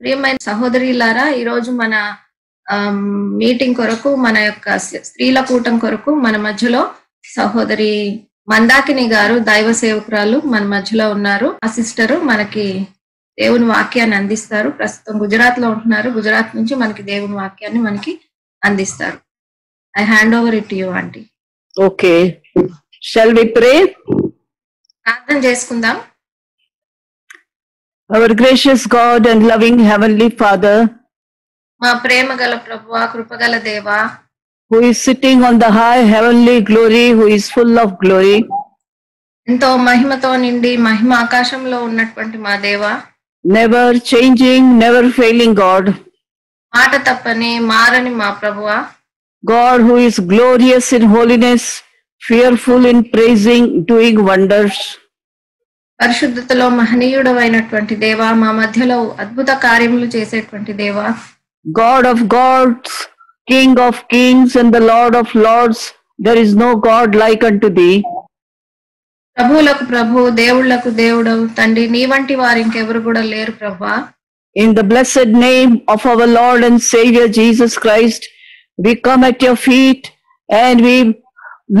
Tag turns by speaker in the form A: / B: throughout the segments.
A: ప్రియమైన సహోదరిలారా ఈరోజు మన మీటింగ్ కొరకు మన యొక్క స్త్రీ- స్త్రీల కూటం కొరకు మన మధ్యలో సహోదరి మందాకిని గారు దైవ సేవకురాలు మన మధ్యలో ఉన్నారు. ఆ సిస్టర్ మనకి దేవుని వాక్యాన్ని అందిస్తారు. ప్రస్తుతం గుజరాత్లో ఉంటున్నారు. గుజరాత్ నుంచి మనకి దేవుని వాక్యాన్ని మనకి అందిస్తారు. I hand over it you
B: aunty. Shall we pray?
A: ప్రార్థన చేసుకుందాం.
B: Our gracious God and loving Heavenly Father,
A: మా ప్రేమ గల ప్రభువా కృపగల దేవా
B: who is sitting on the high heavenly glory, who is full of glory,
A: ఎంతో మహిమతో నిండి మహిమ ఆకాశంలో ఉన్నటువంటి మా దేవా
B: never changing, never failing God,
A: మాట తప్పని మారని మా ప్రభువా
B: God who is glorious in holiness, fearful in praising, doing wonders.
A: పరిశుద్ధతలో మహనీయుడమైనటువంటి దేవా మా మధ్యలో అద్భుత కార్యములు చేసేటువంటి దేవా
B: God of gods, King of kings, and the Lord of lords, there is no God like unto thee.
A: ప్రభువులకు ప్రభు దేవుళ్ళకు దేవుడవు తండ్రి నీ వంటి వారు ఇంకెవరు కూడా లేరు ప్రభా
B: In the blessed name of our Lord and Savior Jesus Christ, we come at your feet and we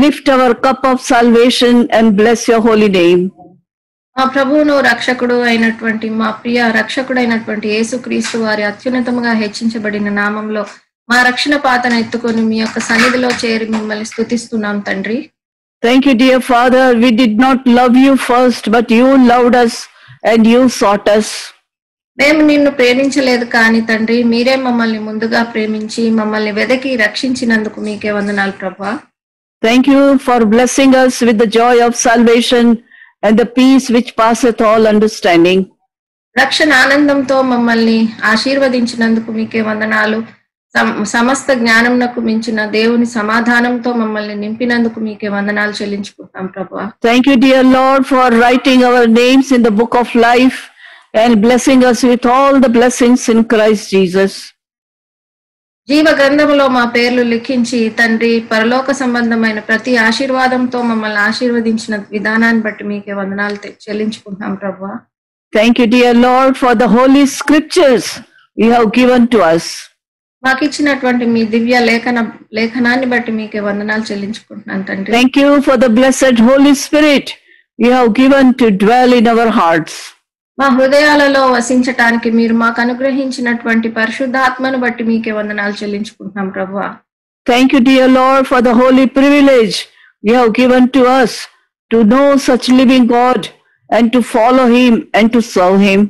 B: lift our cup of salvation and bless your holy name.
A: మా ప్రభువును రక్షకుడు అయినటువంటి మా ప్రియ రక్షకుడైనటువంటి యేసుక్రీస్తు వారి అత్యున్నతముగా హెచ్చించబడిన నామంలో మా రక్షణ పాతను ఎత్తుకొని మీ యొక్క సన్నిధిలో చేరి మిమ్మల్ని స్తుతిస్తున్నాం తండ్రి
B: Thank you, dear Father. We did not love you first, but you loved us and you sought us.
A: మేము నిన్ను ప్రేమించలేదు కానీ తండ్రి మీరే మమ్మల్ని ముందుగా ప్రేమించి మమ్మల్ని వెదకి రక్షించినందుకు మీకే వందనాలు ప్రభా
B: Thank you for blessing us with the joy of salvation and the peace which passeth all understanding.
A: రక్షణ ఆనందంతో మమ్మల్ని ఆశీర్వదించినందుకు మీకే వందనాలు సమ- సమస్త జ్ఞానంనకు మించిన దేవుని సమాధానంతో మమ్మల్ని నింపినందుకు మీకే వందనాలు చెల్లించుకుంటాం ప్రభా
B: Thank you, dear Lord, for writing our names in the book of life and blessing us with all the blessings in Christ Jesus.
A: జీవ గ్రంథములో మా పేర్లు లిఖించి తండ్రి పరలోక సంబంధమైన ప్రతి ఆశీర్వాదంతో మమ్మల్ని ఆశీర్వదించిన విధానాన్ని బట్టి మీకే వందనాలు చెల్లించుకుంటున్నాం ప్రభా
B: Thank you, dear Lord, for the holy scriptures you have given to us.
A: మాకు ఇచ్చినటువంటి మీ దివ్య లేఖన లేఖనాన్ని బట్టి మీకే వందనాలు చెల్లించుకుంటున్నాను తండ్రి
B: Thank you for the blessed Holy Spirit you have given to dwell in our hearts.
A: మా హృదయాలలో వసించటానికి మీరు మాకు అనుగ్రహించినటువంటి పరిశుద్ధాత్మను బట్టి మీకే వందనాలు చెల్లించుకుంటున్నాం ప్రభు
B: thank you dear lord for the holy privilege you given to us to know such living God and to follow him and to serve him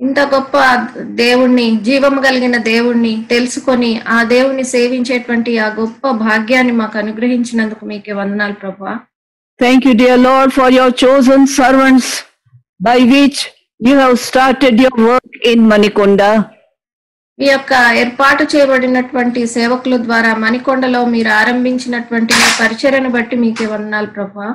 A: ఇంత గొప్ప దేవుణ్ణి జీవం కలిగిన దేవుణ్ణి తెలుసుకొని ఆ దేవుణ్ణి సేవించేటువంటి ఆ గొప్ప భాగ్యాన్ని మాకు అనుగ్రహించినందుకు మీకే వందనాలు ప్రభు
B: thank you dear lord for your chosen servants by which you have started your work in Manikonda
A: ఈ యొక్క ఏర్పాటు చేయబడినటువంటి సేవకుల ద్వారా మణికొండలో మీరు ఆరంభించినటువంటి పరిచయను బట్టి మీకే వందనాలు ప్రభా.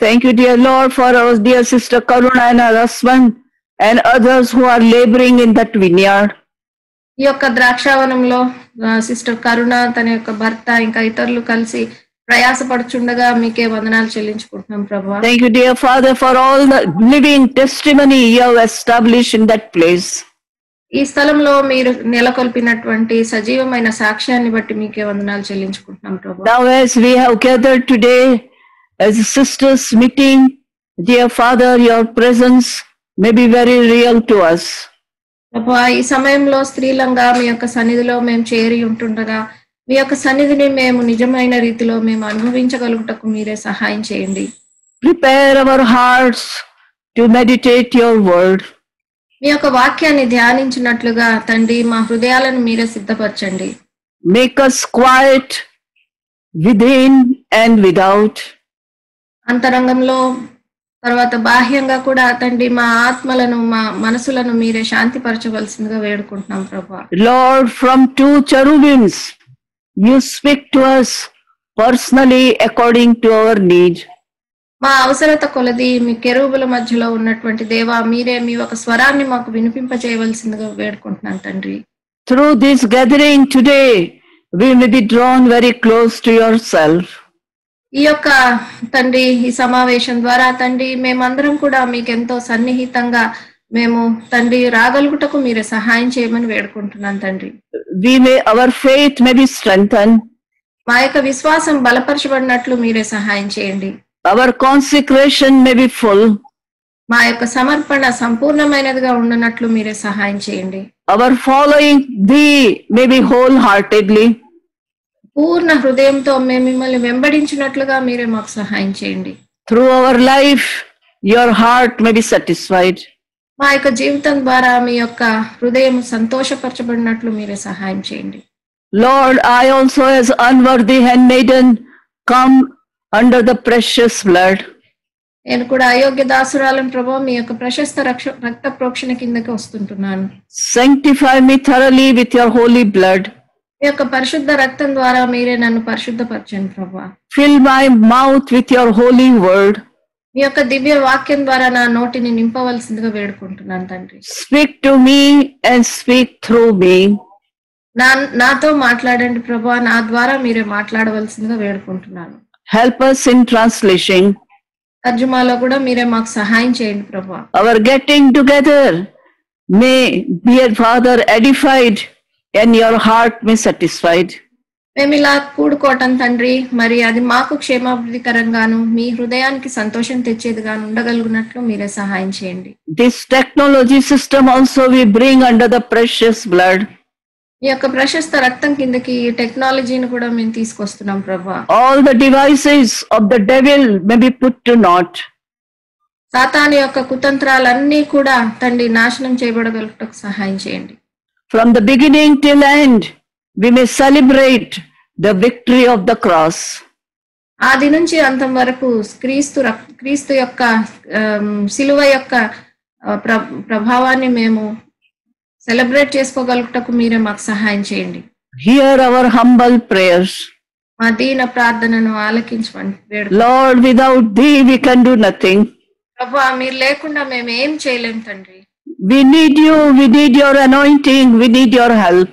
B: Thank you dear lord for our dear sister Karuna and Aswanth and others who are labouring in that vineyard
A: ఈ యొక్క ద్రాక్షావనంలో సిస్టర్ కరుణ తన యొక్క భర్త ఇంకా ఇతరులు కలిసి ప్రయాసపడుచుండగా మీకే వందనాలు చెల్లించుకుంటున్నాం ప్రభా
B: Thank you, dear Father, for all the living testimony you have established in that place.
A: ఈ స్థలంలో మీరు నెలకొల్పినటువంటి సజీవమైన సాక్ష్యాన్ని బట్టి మీకే వందనాలు చెల్లించుకుంటున్నాం ప్రభా
B: Now, as we have gathered today as a sisters meeting, dear Father, your presence may be very real to us.
A: ప్రభా ఈ సమయంలో స్త్రీలంగా మీ యొక్క సన్నిధిలో మేము చేరి ఉంటుండగా మీ యొక్క సన్నిధిని మేము నిజమైన రీతిలో మేము అనుభవించగలుగుటకు మీరే సహాయం చేయండి
B: Prepare our hearts to meditate your word.
A: మీ యొక్క వాక్యాన్ని ధ్యానించినట్లుగా తండ్రి మా హృదయాలను మీరే సిద్ధపరచండి
B: Make us quiet within and without.
A: అంతరంగంలో తర్వాత బాహ్యంగా కూడా తండ్రి మా ఆత్మలను మా మనసులను మీరే శాంతిపరచవలసిందిగా వేడుకుంటున్నాం ప్రభా
B: Lord, from two cherubims, you speak to us personally according to our need.
A: మా అవసరత కొలది మీ కెరూబుల మధ్యలో ఉన్నటువంటి దేవా మీరే మీ ఒక స్వరాన్ని మాకు వినిపింప చేయవలసిందిగా వేడుకుంటున్నాను తండ్రి
B: Through this gathering today, we may be drawn very close to yourself.
A: ఈ యొక్క తండ్రి ఈ సమావేశం ద్వారా తండ్రి మేమందరం కూడా మీకు ఎంతో సన్నిహితంగా మేము తండ్రి రాగలుగుటకు మీరే సహాయం చేయమని వేడుకుంటున్నాను తండ్రి విశ్వాసం బలపరచబడినట్లు మీరే సహాయం చేయండి.
B: Our consecration may be full
A: మా యొక్క సమర్పణ సంపూర్ణమైనదిగా ఉండనట్లు మీరే సహాయం చేయండి.
B: Our following the may be whole heartedly
A: పూర్ణ హృదయంతో మేము మిమ్మల్ని వెంబడించినట్లుగా మీరే మాకు సహాయం చేయండి.
B: Through our life your heart may be satisfied
A: మా యొక్క జీవితం ద్వారా మీ యొక్క హృదయం సంతోషపరచబడినట్లు మీరే సహాయం చేయండి
B: Lord, I also, as unworthy handmaiden, come under the precious blood.
A: నేను కూడా అయోగ్య దాసురాలను ప్రభావ మీ యొక్క ప్రశస్త రక్ష రక్త ప్రోక్షణ కిందకి వస్తుంటున్నాను
B: Sanctify me thoroughly with your holy blood.
A: మీ యొక్క పరిశుద్ధ రక్తం ద్వారా మీరే నన్ను పరిశుద్ధపరచండి ప్రభా
B: Fill my mouth with your holy word.
A: నీ యొక్క దివ్య వాక్యం ద్వారా నా నోటిని నింపవలసిందిగా వేడుకుంటున్నాను తండ్రి.
B: Speak to me and speak through me
A: నా నాతో మాట్లాడండి ప్రభు. నా ద్వారా మీరే మాట్లాడవలసిందిగా వేడుకుంటున్నాను.
B: హెల్ప్ అస్ ఇన్ ట్రాన్స్లేషన్
A: తర్జుమాలో కూడా మీరే మాకు సహాయం చేయండి ప్రభు.
B: Our getting together may bear father edified and your heart me satisfied
A: మేము ఇలా కూడుకోవటం తండ్రి మరి అది మాకు క్షేమాభివృద్ధికరంగాను మీ హృదయానికి సంతోషం తెచ్చేదిగాను ఉండగలుగునట్లు మీరే సహాయం చేయండి
B: This technology system also we bring under the precious blood.
A: ఈ యొక్క ప్రశస్త రక్తం కిందకి ఈ టెక్నాలజీని కూడా మేము తీసుకొస్తున్నాం ప్రభా
B: All the devices of the devil may be put to naught.
A: సాతాను యొక్క కుతంత్రాలన్నీ కూడా తండ్రి నాశనం చేయబడగలుగుటకు సహాయం చేయండి
B: From the beginning till end, we may celebrate the victory of the cross.
A: ఆది నుంచి అంతం వరకు క్రీస్తు రక్- క్రీస్తు యొక్క ఆమ్, శిలువ యొక్క ఆ, ప్ర- ప్రభావాన్ని మేము సెలబ్రేట్ చేసుకోగలుగుటకు మీరే మాకు సహాయం చేయండి
B: Hear our humble prayers.
A: మా దీన ప్రార్థనను ఆలకించమని వేడు
B: Lord, without thee we can do nothing.
A: ప్రభా మీరు లేకుండా మేము ఏం చేయలేం తండ్రి
B: We need you, we need your anointing, we need your help.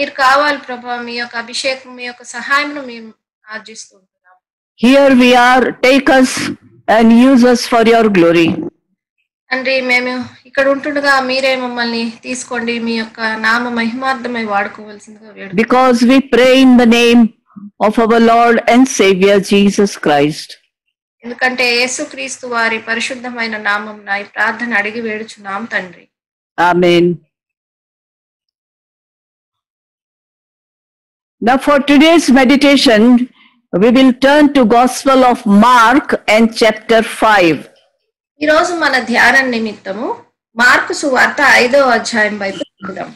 A: మీరు కావాలి ప్రభా మీ యొక్క అభిషేకం మీ యొక్క సహాయం మేము ఆర్జిస్తూ ఉంటున్నాం
B: Here we are, take us and use us for your glory.
A: తండ్రి మేము ఇక్కడ ఉంటుండగా మీరే మమ్మల్ని తీసుకోండి మీ యొక్క నామ మహిమార్థమై వాడుకోవాల్సిందిగా వేడు
B: Because we pray in the name of our Lord and Savior Jesus Christ.
A: ఎందుకంటే యేసుక్రీస్తు వారి పరిశుద్ధమైన నామం ఈ ప్రార్థన అడిగి వేడుచున్నాం తండ్రి
B: Amen. Now for today's meditation, we will turn to Gospel of Mark and chapter 5.
A: ఈ రోజు మన ధ్యానం నిమిత్తము మార్కు సువార్త ఐదవ అధ్యాయం వైపు చూద్దాం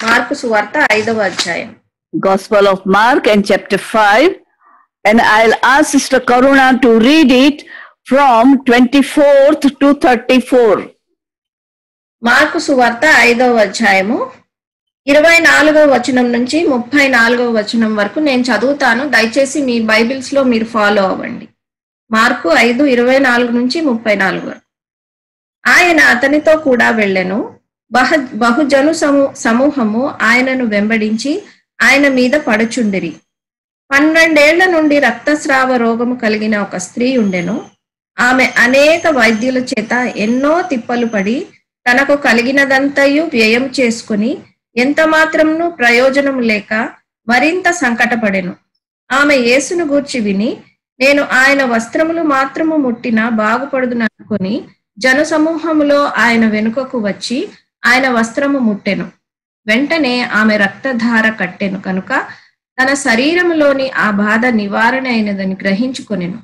A: మార్కు సువార్త ఐదవ అధ్యాయం
B: Gospel of Mark and chapter 5. And I'll ask Sister Karuna to read it from 24th to 34.
A: Mark సువార్త ఐదవ అధ్యాయము ఇరవై నాలుగవ వచనం నుంచి ముప్పై నాలుగవ వచనం వరకు నేను చదువుతాను. దయచేసి మీ బైబిల్స్లో మీరు ఫాలో అవ్వండి. మార్కు ఐదు ఇరవై నాలుగు నుంచి ముప్పై నాలుగు వరకు. ఆయన అతనితో కూడా వెళ్ళెను. బహ బహుజను సమూ సమూహము ఆయనను వెంబడించి ఆయన మీద పడుచుండిరి. పన్నెండేళ్ళ నుండి రక్తస్రావ రోగము కలిగిన ఒక స్త్రీ ఉండెను. ఆమె అనేక వైద్యుల చేత ఎన్నో తిప్పలు పడి తనకు కలిగినదంతయు వ్యయం చేసుకుని ఎంత మాత్రమును ప్రయోజనం లేక మరింత సంకటపడెను. ఆమె యేసును గూర్చి విని నేను ఆయన వస్త్రములు మాత్రము ముట్టిన బాగుపడుదుననుకొని జన సమూహములో ఆయన వెనుకకు వచ్చి ఆయన వస్త్రము ముట్టెను. వెంటనే ఆమె రక్తధార కట్టెను కనుక తన శరీరములోని ఆ బాధ నివారణ అయినదని గ్రహించుకొనెను.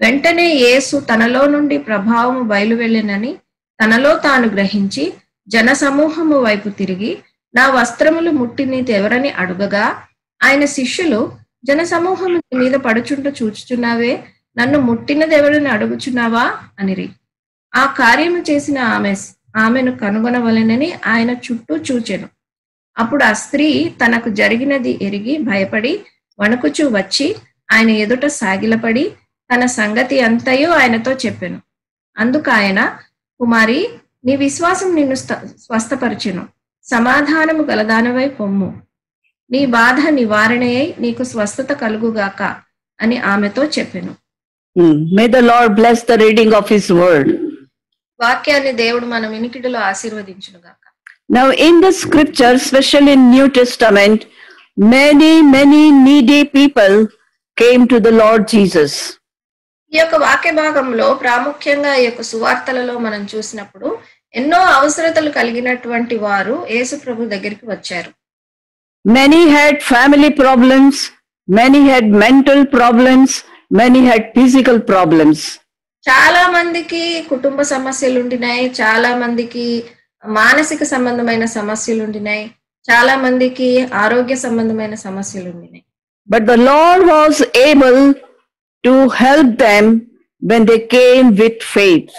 A: వెంటనే యేసు తనలో నుండి ప్రభావము బయలువెళ్ళినని తనలో తాను గ్రహించి జన సమూహము వైపు తిరిగి నా వస్త్రములు ముట్టినది ఎవరని అడుగగా ఆయన శిష్యులు జనసమూహము నీ మీద పడుచుంటూ చూచుచున్నావే నన్ను ముట్టినది ఎవరని అడుగుచున్నావా? అనిరి. ఆ కార్యము చేసిన ఆమె ఆమెను కనుగొనవలెనని ఆయన చుట్టూ చూచెను. అప్పుడు ఆ స్త్రీ తనకు జరిగినది ఎరిగి భయపడి వణుకుచూ వచ్చి ఆయన ఎదుట సాగిలపడి తన సంగతి అంతయు ఆయనతో చెప్పెను. అందుకు ఆయన కుమారి నీ విశ్వాసం నిన్ను స్త- స్వస్థపరిచెను. సమాధానము గలదానవై పొమ్ము. నీ బాధ నివారణయై నీకు స్వస్థత కలుగుగాక అని ఆమెతో చెప్పాను.
B: May the lord bless the reading of his word
A: వాక్యాన్ని దేవుడు మన వినికిడిలో ఆశీర్వదించును గాక
B: now in the scripture special in new testament many many needy people came to the lord Jesus
A: ఈ యొక్క వాక్య భాగంలో ప్రాముఖ్యంగా ఈ యొక్క సువార్తలలో మనం చూసినప్పుడు ఎన్నో అవసరతలు కలిగినటువంటి వారు యేసు ప్రభు దగ్గరికి వచ్చారు.
B: Many had family problems many had mental problems many had physical problems
A: చాలా మందికి కుటుంబ సమస్యలు ఉండినాయి చాలా మందికి మానసిక సంబంధమైన సమస్యలు ఉండినాయి చాలా మందికి ఆరోగ్య సంబంధమైన సమస్యలు ఉండినాయి
B: but the lord was able to help them when they came with faith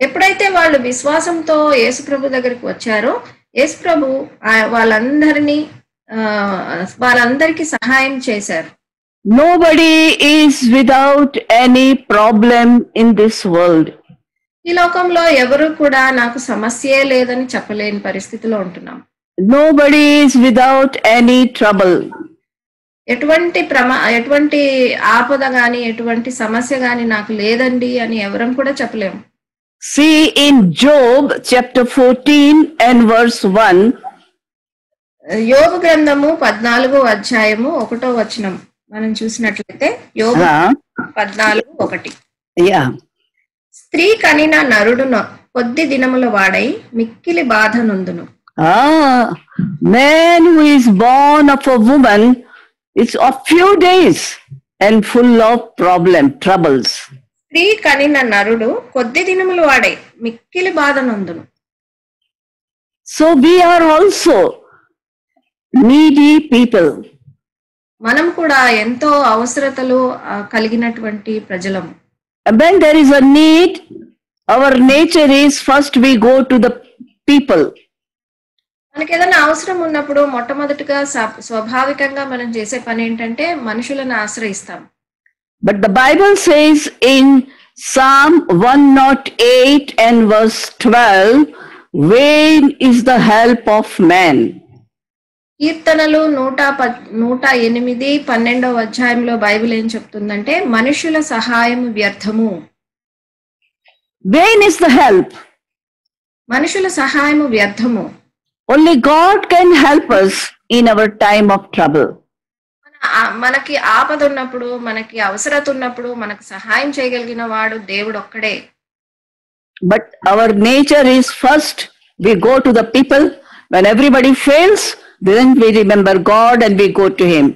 A: ఎప్పుడైతే వాళ్ళు విశ్వాసంతో యేసుప్రభు దగ్గరికి వచ్చారో యేసుప్రభు వాళ్ళందరినీ వాళ్ళందరికీ సహాయం చేశారు
B: Nobody is without any problem in this world.
A: ఈ లోకంలో ఎవరు కూడా నాకు సమస్యే లేదని చెప్పలేని పరిస్థితిలో ఉంటున్నాం
B: Nobody is without any trouble.
A: ఎటువంటి ప్రమా ఎటువంటి ఆపద గాని ఎటువంటి సమస్య గాని నాకు లేదండి అని ఎవరం కూడా చెప్పలేము
B: See in Job chapter 14 and verse 1,
A: యోగ గ్రంథము పద్నాలుగో అధ్యాయము ఒకటో వచనం మనం చూసినట్లయితే యోగ
B: huh?
A: పద్నాలుగు ఒకటి
B: yeah,
A: స్త్రీ కనిన నరుడును కొద్ది దినముల వాడై మిక్కిలి బాధ నొందును
B: ah, man who is born of a woman is of few days and full of problem, troubles.
A: స్త్రీ కనిన నరుడు కొద్ది దినముల వాడై మిక్కిలి బాధ నొందును
B: So we are also needy people.
A: మనం కూడా ఎంతో అవసరతలు కలిగినటువంటి ప్రజలము
B: when there is a need, our nature is first we go to the people.
A: మనకి ఏదైనా అవసరం ఉన్నప్పుడు మొట్టమొదటిగా స- స్వాభావికంగా మనం చేసే పని ఏంటంటే మనుషులను ఆశ్రయిస్తాం
B: But the Bible says in Psalm 108 and verse 12, vain is the help of man.
A: కీర్తనలు నూట ప- నూట ఎనిమిది పన్నెండవ అధ్యాయంలో బైబిల్ ఏం చెప్తుందంటే మనుషుల సహాయం వ్యర్థము
B: Vain is the help.
A: మనుషుల సహాయము వ్యర్థము
B: Only God can help us in our time of trouble.
A: మనకి ఆపద ఉన్నప్పుడు మనకి అవసరత ఉన్నప్పుడు మనకు సహాయం చేయగలిగిన వాడు దేవుడు ఒక్కడే
B: But our nature is first we go to the people. When everybody fails, then we remember God and we go to Him.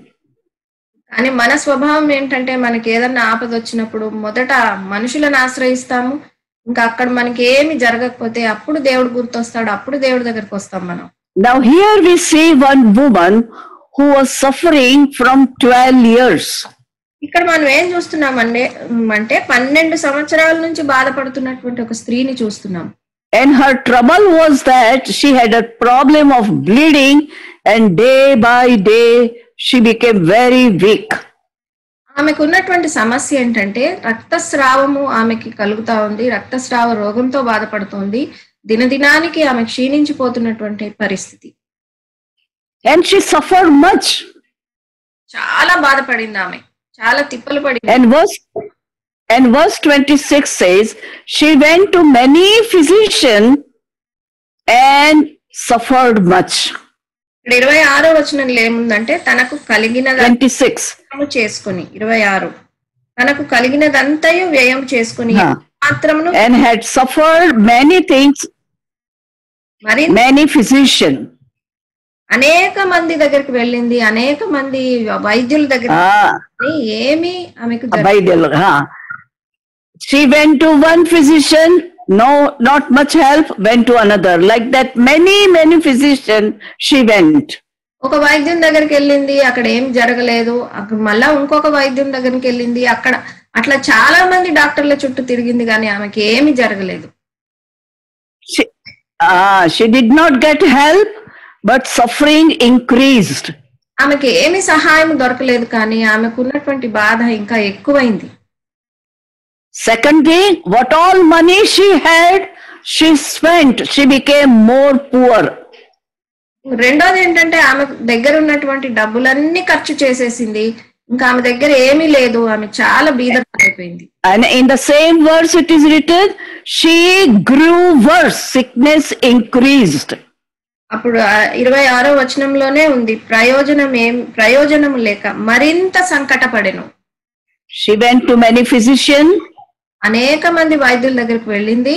A: కానీ మన స్వభావం ఏంటంటే మనకి ఏదన్నా ఆపద వచ్చినప్పుడు మొదట మనుషులను ఆశ్రయిస్తాము ఇంకా అక్కడ మనకి ఏమి జరగకపోతే అప్పుడు దేవుడు గుర్తొస్తాడు అప్పుడు దేవుడి దగ్గరికి వస్తాం మనం
B: Now, here we see one woman who was suffering from 12 years.
A: ఇక్కడ మనం ఏం చూస్తున్నామంటే అంటే పన్నెండు సంవత్సరాల నుంచి బాధపడుతున్నటువంటి ఒక స్త్రీని చూస్తున్నాం
B: And her trouble was that she had a problem of bleeding, and day by day she became very weak.
A: ఆమెకు ఉన్నటువంటి సమస్య ఏంటంటే రక్తస్రావము ఆమెకి కలుగుతా ఉంది రక్తస్రావ రోగంతో బాధపడుతోంది దినదినానికి ఆమె క్షీణించిపోతున్నటువంటి పరిస్థితి
B: And she suffered much.
A: చాలా బాధపడింది ఆమె చాలా తిప్పలు పడింది
B: And verse and verse 26 says, she went to many physicians and suffered much.
A: ఇక్కడ ఇరవై ఆరో వచనంలో ఏముందంటే తనకు కలిగినది
B: 26.
A: వ్యయము చేసుకుని ఇరవై ఆరు తనకు కలిగినదంతయు వ్యయం చేసుకుని
B: Huh.
A: మాత్రమును
B: And had suffered many things,
A: మరి
B: many physicians.
A: అనేక మంది దగ్గరికి వెళ్ళింది అనేక మంది వైద్యుల దగ్గర ఏమి ఆమెకు
B: huh? She went to one physician, no, not much help, went to another. Like that, many, many physicians she went.
A: ఒక వైద్యం దగ్గరికి వెళ్ళింది అక్కడ ఏం జరగలేదు అక్కడ మళ్ళా ఇంకొక వైద్యం దగ్గరికి వెళ్ళింది అక్కడ అట్లా చాలా మంది డాక్టర్ల చుట్టూ తిరిగింది కానీ ఆమెకి ఏమి జరగలేదు
B: She, ah, she did not but suffering increased
A: ఆమెకి ఏమి సహాయం దొరకలేదు కానీ ఆమెకు ఉన్నటువంటి బాధ ఇంకా ఎక్కువైంది.
B: Second thing what all money she had she spent she became more poor
A: రెండోది ఏంటంటే ఆమె దగ్గర ఉన్నటువంటి డబ్బులన్నీ ఖర్చు చేసేసింది. ఇంకా ఆమె దగ్గర ఏమీ లేదు. ఆమె చాలా బీద అయిపోయింది
B: and in the same words it is written she grew worse sickness increased
A: అప్పుడు ఇరవై ఆరో వచనంలోనే ఉంది ప్రయోజనం ఏం ప్రయోజనం లేక మరింత సంకటపడెను.
B: She went to many physician
A: అనేక మంది వైద్యుల దగ్గరికి వెళ్ళింది.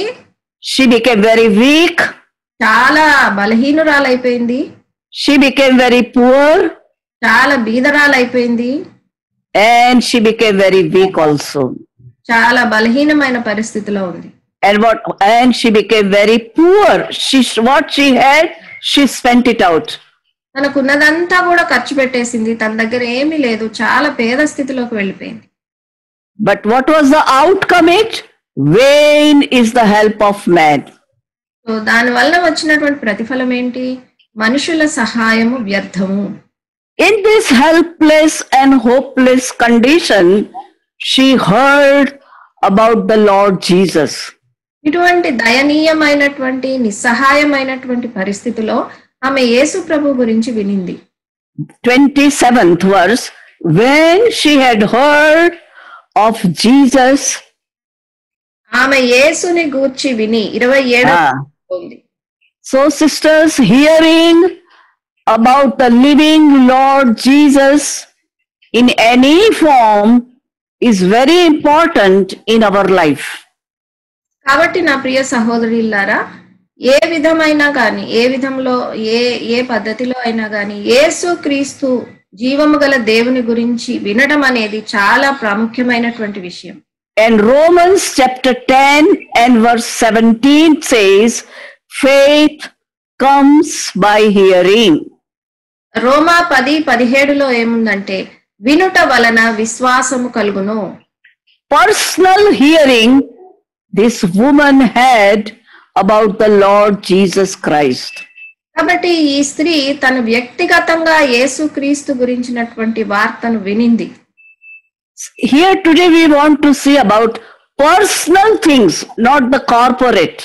B: షీ బికెమ్ వెరీ వీక్
A: చాలా బలహీనురాలైపోయింది.
B: షీ బికెమ్ వెరీ పువర్
A: చాలా బీదరాలైపోయింది.
B: And she became very weak also
A: చాలా బలహీనమైన పరిస్థితిలో ఉంది.
B: And what and she became very poor she what she had she spent it out
A: తనకున్నదంతా కూడా ఖర్చు పెట్టేసింది. తన దగ్గర ఏమీ లేదు. చాలా పేద స్థితిలోకి వెళ్ళిపోయింది.
B: But what was the outcome it vain is the help of man
A: దాని వల్ల వచ్చినటువంటి ప్రతిఫలం ఏంటి? మనుషుల సహాయము వ్యర్థము.
B: In this helpless and hopeless condition she heard about the lord Jesus
A: ఇటువంటి దయనీయమైనటువంటి నిస్సహాయమైనటువంటి పరిస్థితిలో ఆమె యేసు ప్రభు గురించి వినింది.
B: Twenty seventh verse when she had heard of Jesus
A: ఆమె యేసుని గూర్చి విని ఇరవై ఏడు
B: so sisters hearing about the living lord Jesus in any form is very important in our life
A: కాబట్టి నా ప్రియ సహోదరులారా ఏ విధమైన కానీ ఏ విధంలో ఏ ఏ పద్ధతిలో అయినా కానీ యేసు క్రీస్తు జీవము గల దేవుని గురించి వినడం అనేది చాలా ప్రాముఖ్యమైనటువంటి విషయం
B: And Romans chapter 10 and verse 17 says, faith comes by hearing.
A: రోమా పది పదిహేడులో ఏముందంటే వినుట వలన విశ్వాసము కలుగును
B: Personal hearing this woman had about the Lord Jesus Christ.
A: కాబట్టి ఈ స్త్రీ తను వ్యక్తిగతంగా యేసు క్రీస్తు గురించినటువంటి వార్తను వినింది
B: Here today we want to see about personal things, not the corporate.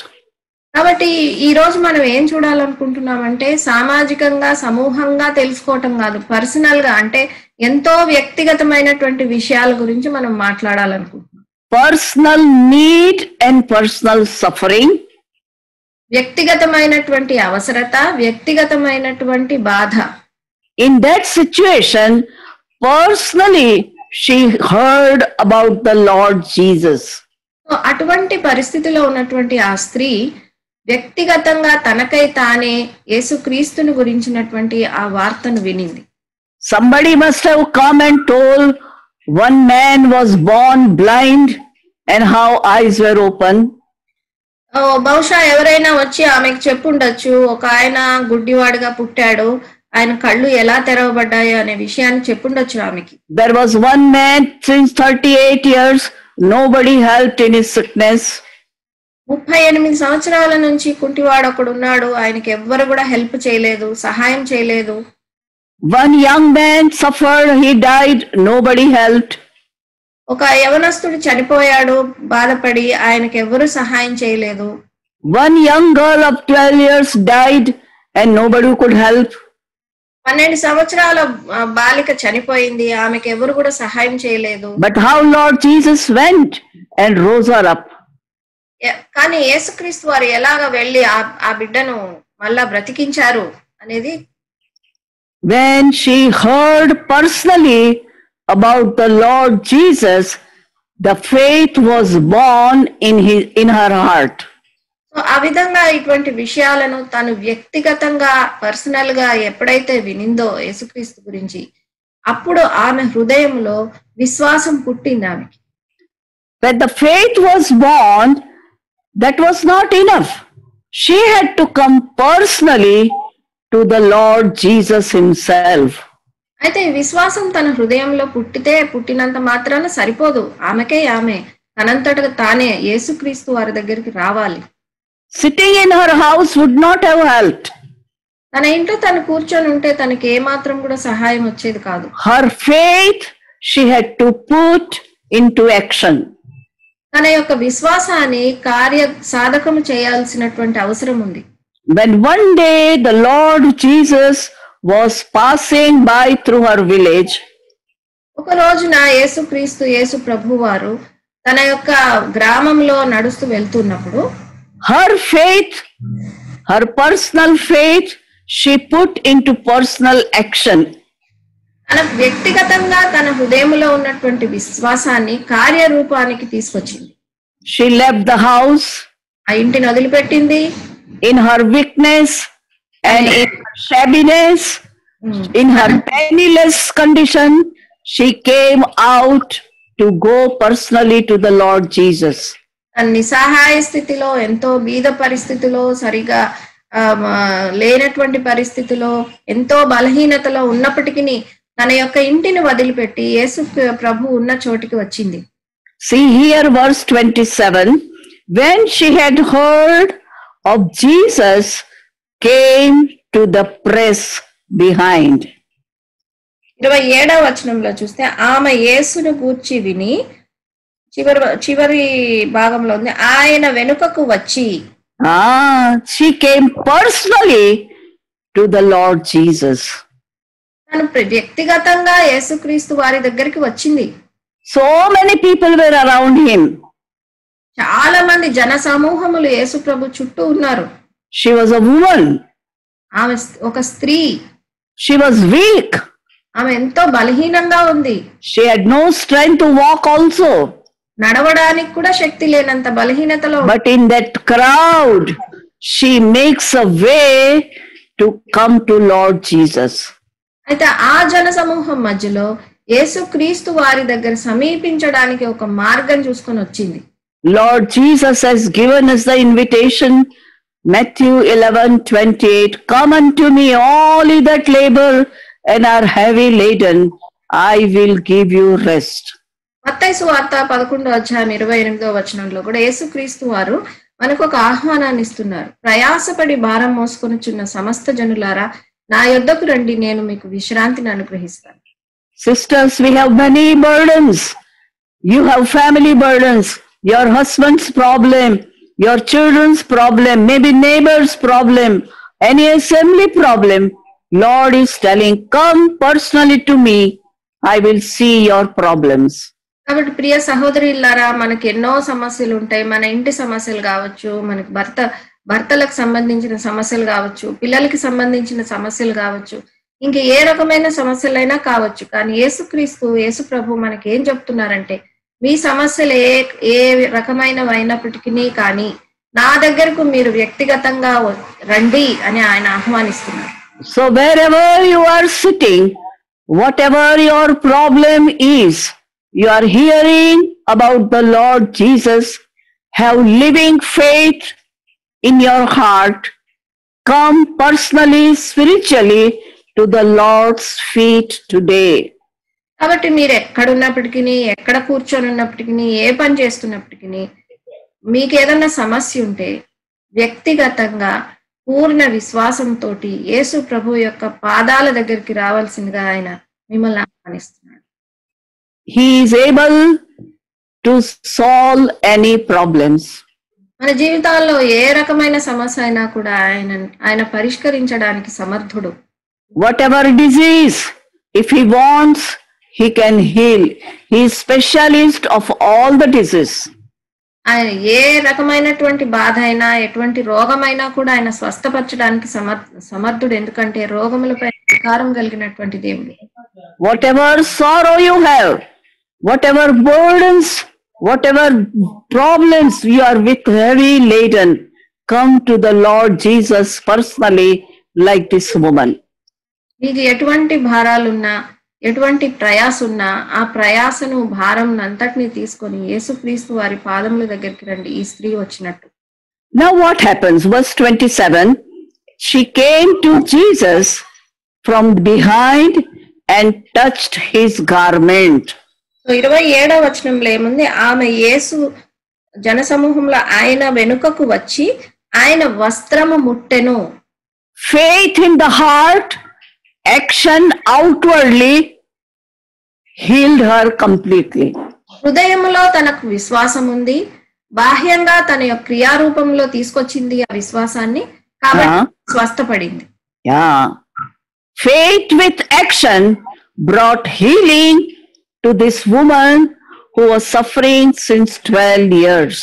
A: కాబట్టి ఈ రోజు మనం ఏం చూడాలనుకుంటున్నామంటే సామాజికంగా సమూహంగా తెలుసుకోవటం కాదు పర్సనల్గా అంటే ఎంతో వ్యక్తిగతమైనటువంటి విషయాల గురించి మనం మాట్లాడాలనుకుంటున్నాం
B: personal need and personal suffering
A: వ్యక్తిగతమైనటువంటి అవసరత వ్యక్తిగతమైనటువంటి బాధ.
B: In that situation personally she heard about the lord Jesus
A: అటువంటి పరిస్థితిలో ఉన్నటువంటి ఆ స్త్రీ వ్యక్తిగతంగా తనకై తానే యేసుక్రీస్తుని గురించినటువంటి ఆ వార్తను వినింది.
B: Somebody must have come and one man was born blind and how eyes were open.
A: ఓ, బహుశా ఎవరైనా వచ్చి ఆమెకు చెప్పుండొచ్చు ఒక ఆయన గుడ్డివాడుగా పుట్టాడు ఆయన కళ్ళు ఎలా తెరవబడ్డాయో అనే విషయాన్ని చెప్పుండొచ్చు ఆమెకి
B: There was one man since 38 years, nobody helped in his sickness.
A: ముప్పై ఎనిమిది సంవత్సరాల నుంచి కుంటివాడు ఒకడు ఉన్నాడు ఆయనకి ఎవ్వరు కూడా హెల్ప్ చేయలేదు సహాయం చేయలేదు
B: One young man suffered, he died, nobody helped.
A: ఒక యవనస్తుడు చనిపోయాడు బాధపడి ఆయనకి ఎవ్వరు సహాయం చేయలేదు
B: One young girl of 12 years died and nobody could help.
A: పన్నెండు సంవత్సరాల ఆ, బాలిక చనిపోయింది ఆమెకి ఎవరు కూడా సహాయం చేయలేదు
B: But how Lord Jesus went and rose her up.
A: ఎ- కానీ యేసుక్రీస్తు వారు ఎలాగ వెళ్ళి ఆ ఆ బిడ్డను మళ్ళా బ్రతికించారు అనేది
B: When she heard personally about the Lord Jesus, the faith was born in his in her heart.
A: So ఆ విధంగా ఇటువంటి విషయాలను తను వ్యక్తిగతంగా పర్సనల్ గా ఎప్పుడైతే వినిందో యేసుక్రీస్తు గురించి అప్పుడు ఆమె హృదయంలో విశ్వాసం పుట్టింది ఆమెకి
B: When the faith was born, that was not enough. She had to come personally to the Lord Jesus Himself.
A: అయితే విశ్వాసం తన హృదయంలో పుట్టితే పుట్టినంత మాత్రాన సరిపోదు ఆమెకే ఆమె తనంతటగా తానే యేసుక్రీస్తు వారి దగ్గరికి రావాలి
B: Sitting in her house would not have helped.
A: తన ఇంట్లో తను కూర్చొని ఉంటే తనకి ఏమాత్రం కూడా సహాయం వచ్చేది కాదు
B: Her faith she had to put into action.
A: తన యొక్క విశ్వాసాన్ని కార్య సాధకము చేయాల్సినటువంటి అవసరం ఉంది
B: When one day the Lord Jesus was passing by through her village,
A: ఒక రోజున యేసుక్రీస్తు యేసు ప్రభు వారు తన యొక్క గ్రామంలో నడుస్తూ వెళ్తున్నప్పుడు
B: her faith, her personal faith, she put into personal action.
A: తన వ్యక్తిగతంగా తన హృదయంలో ఉన్నటువంటి విశ్వాసాన్ని కార్యరూపానికి తీసుకొచ్చింది
B: She left the house
A: ఆ ఇంటిని వదిలిపెట్టింది
B: in her weakness and in her shabbiness,
A: um,
B: in her penniless condition. She came out to go personally to the Lord Jesus.
A: తన నిస్సహాయ స్థితిలో ఎంతో బీద పరిస్థితిలో సరిగా ఆ, మ, లేనటువంటి పరిస్థితిలో ఎంతో బలహీనతలో ఉన్నప్పటికీ తన యొక్క ఇంటిని వదిలిపెట్టి యేసు ప్రభు ఉన్న చోటికి వచ్చింది
B: See here, verse 27. When she had heard of Jesus, came to the press behind.
A: ఇరవై ఏడవ వచనంలో చూస్తే ఆమె యేసును గూర్చి విని చివరి చివరి భాగంలో ఉంది ఆయన వెనుకకు వచ్చి
B: Ah, she came personally to the Lord Jesus.
A: తను వ్యక్తిగతంగా యేసుక్రీస్తు వారి దగ్గరికి వచ్చింది
B: So many people were around him.
A: చాలా మంది జన సమూహములు యేసు ప్రభు చుట్టూ ఉన్నారు
B: She was a woman.
A: ఆమె ఒక స్త్రీ
B: She was weak.
A: ఆమె ఎంతో బలహీనంగా ఉంది
B: She had no strength to walk also.
A: నడవడానికి కూడా శక్తి లేనంత బలహీనతలో.
B: But in that crowd, she makes a way to come to Lord Jesus.
A: అయితే ఆ జన సమూహం మధ్యలో యేసుక్రీస్తు వారి దగ్గర సమీపించడానికి ఒక మార్గం చూసుకొని వచ్చింది
B: Lord Jesus has given us the invitation. Matthew 11 28. Come unto me, all ye that labor and are heavy laden, I will give you rest.
A: మత్తయి వార్త పదకొండో అధ్యాయం ఇరవై ఎనిమిదో వచనంలో కూడా యేసుక్రీస్తు వారు మనకు ఒక ఆహ్వానాన్ని ఇస్తున్నారు ప్రయాసపడి భారం మోసుకొనిచున్న సమస్త జనులారా నా యొద్దకు రండి నేను మీకు విశ్రాంతిని అనుగ్రహిస్తాను
B: Sisters, we have many burdens. You have family burdens, your husband's problem, your children's problem, maybe neighbor's problem, any assembly problem. Lord is telling, Come personally to me. I will see your problems.
A: కాబట్టి ప్రియ సహోదరులారా మనకి ఎన్నో సమస్యలు ఉంటాయి మన ఇంటి సమస్యలు కావచ్చు మనకి భర్త భర్తలకు సంబంధించిన సమస్యలు కావచ్చు పిల్లలకి సంబంధించిన సమస్యలు కావచ్చు ఇంక ఏ రకమైన సమస్యలైనా కావచ్చు కానీ యేసుక్రీస్తు యేసు ప్రభు మనకి ఏం చెప్తున్నారంటే మీ సమస్యలు ఏ ఏ రకమైనవి అయినప్పటికీ కానీ నా దగ్గరకు మీరు వ్యక్తిగతంగా వ- రండి అని ఆయన ఆహ్వానిస్తున్నారు
B: So, wherever you are sitting, whatever your problem is, you are hearing about the Lord Jesus, have living faith in your heart, come personally, spiritually to the Lord's feet today.
A: కాబట్టి మీరు ఎక్కడున్నప్పటికీ ఎక్కడ కూర్చొని ఉన్నప్పటికీ ఏ పని చేస్తున్నప్పటికీ మీకు ఏదన్నా సమస్య ఉంటే వ్యక్తిగతంగా పూర్ణ విశ్వాసంతో యేసు ప్రభు యొక్క పాదాల దగ్గరికి రావాల్సిందిగా ఆయన మిమ్మల్ని ఆహ్వానిస్తున్నాడు
B: is able to solve any problems.
A: మన జీవితాల్లో ఏ రకమైన సమస్య అయినా కూడా ఆయన ఆయన పరిష్కరించడానికి సమర్థుడు
B: Whatever disease, if he wants, he can heal. He is specialist of all the disease.
A: ఆయన ఏ రకమైనటువంటి బాధ అయినా ఎటువంటి రోగమైనా కూడా ఆయన స్వస్థపరచడానికి సమర్ సమర్థుడు ఎందుకంటే రోగములపై అధికారం కలిగినటువంటి దేవుడు
B: Whatever sorrow you have, whatever burdens, whatever problems you are with heavy laden, come to the Lord Jesus personally, like this woman.
A: నీకు ఎటువంటి భారాలున్నా ఎటువంటి ప్రయాస ఉన్నా ఆ ప్రయాసను భారం అంతటిని తీసుకొని యేసుక్రీస్తు వారి పాదముల దగ్గరికి రండి. ఈ స్త్రీ వచ్చినట్టు.
B: Now, what happens? Verse 27 She came to Jesus from behind and touched his garment.
A: So ఇరవై ఏడవ వచనంలో ఏముంది? ఆమె యేసు జనసమూహంలో ఆయన వెనుకకు వచ్చి ఆయన వస్త్రము ముట్టెను.
B: Faith in the heart, action outwardly healed her completely.
A: హృదయములో తనకు విశ్వాసం ఉంది బాహ్యంగా తన యొక్క క్రియారూపంలో తీసుకొచ్చింది ఆ విశ్వాసాన్ని కాబట్టి
B: Ah.
A: స్వస్థపడింది
B: Yeah. Faith with action brought healing to this woman who was suffering since 12 years.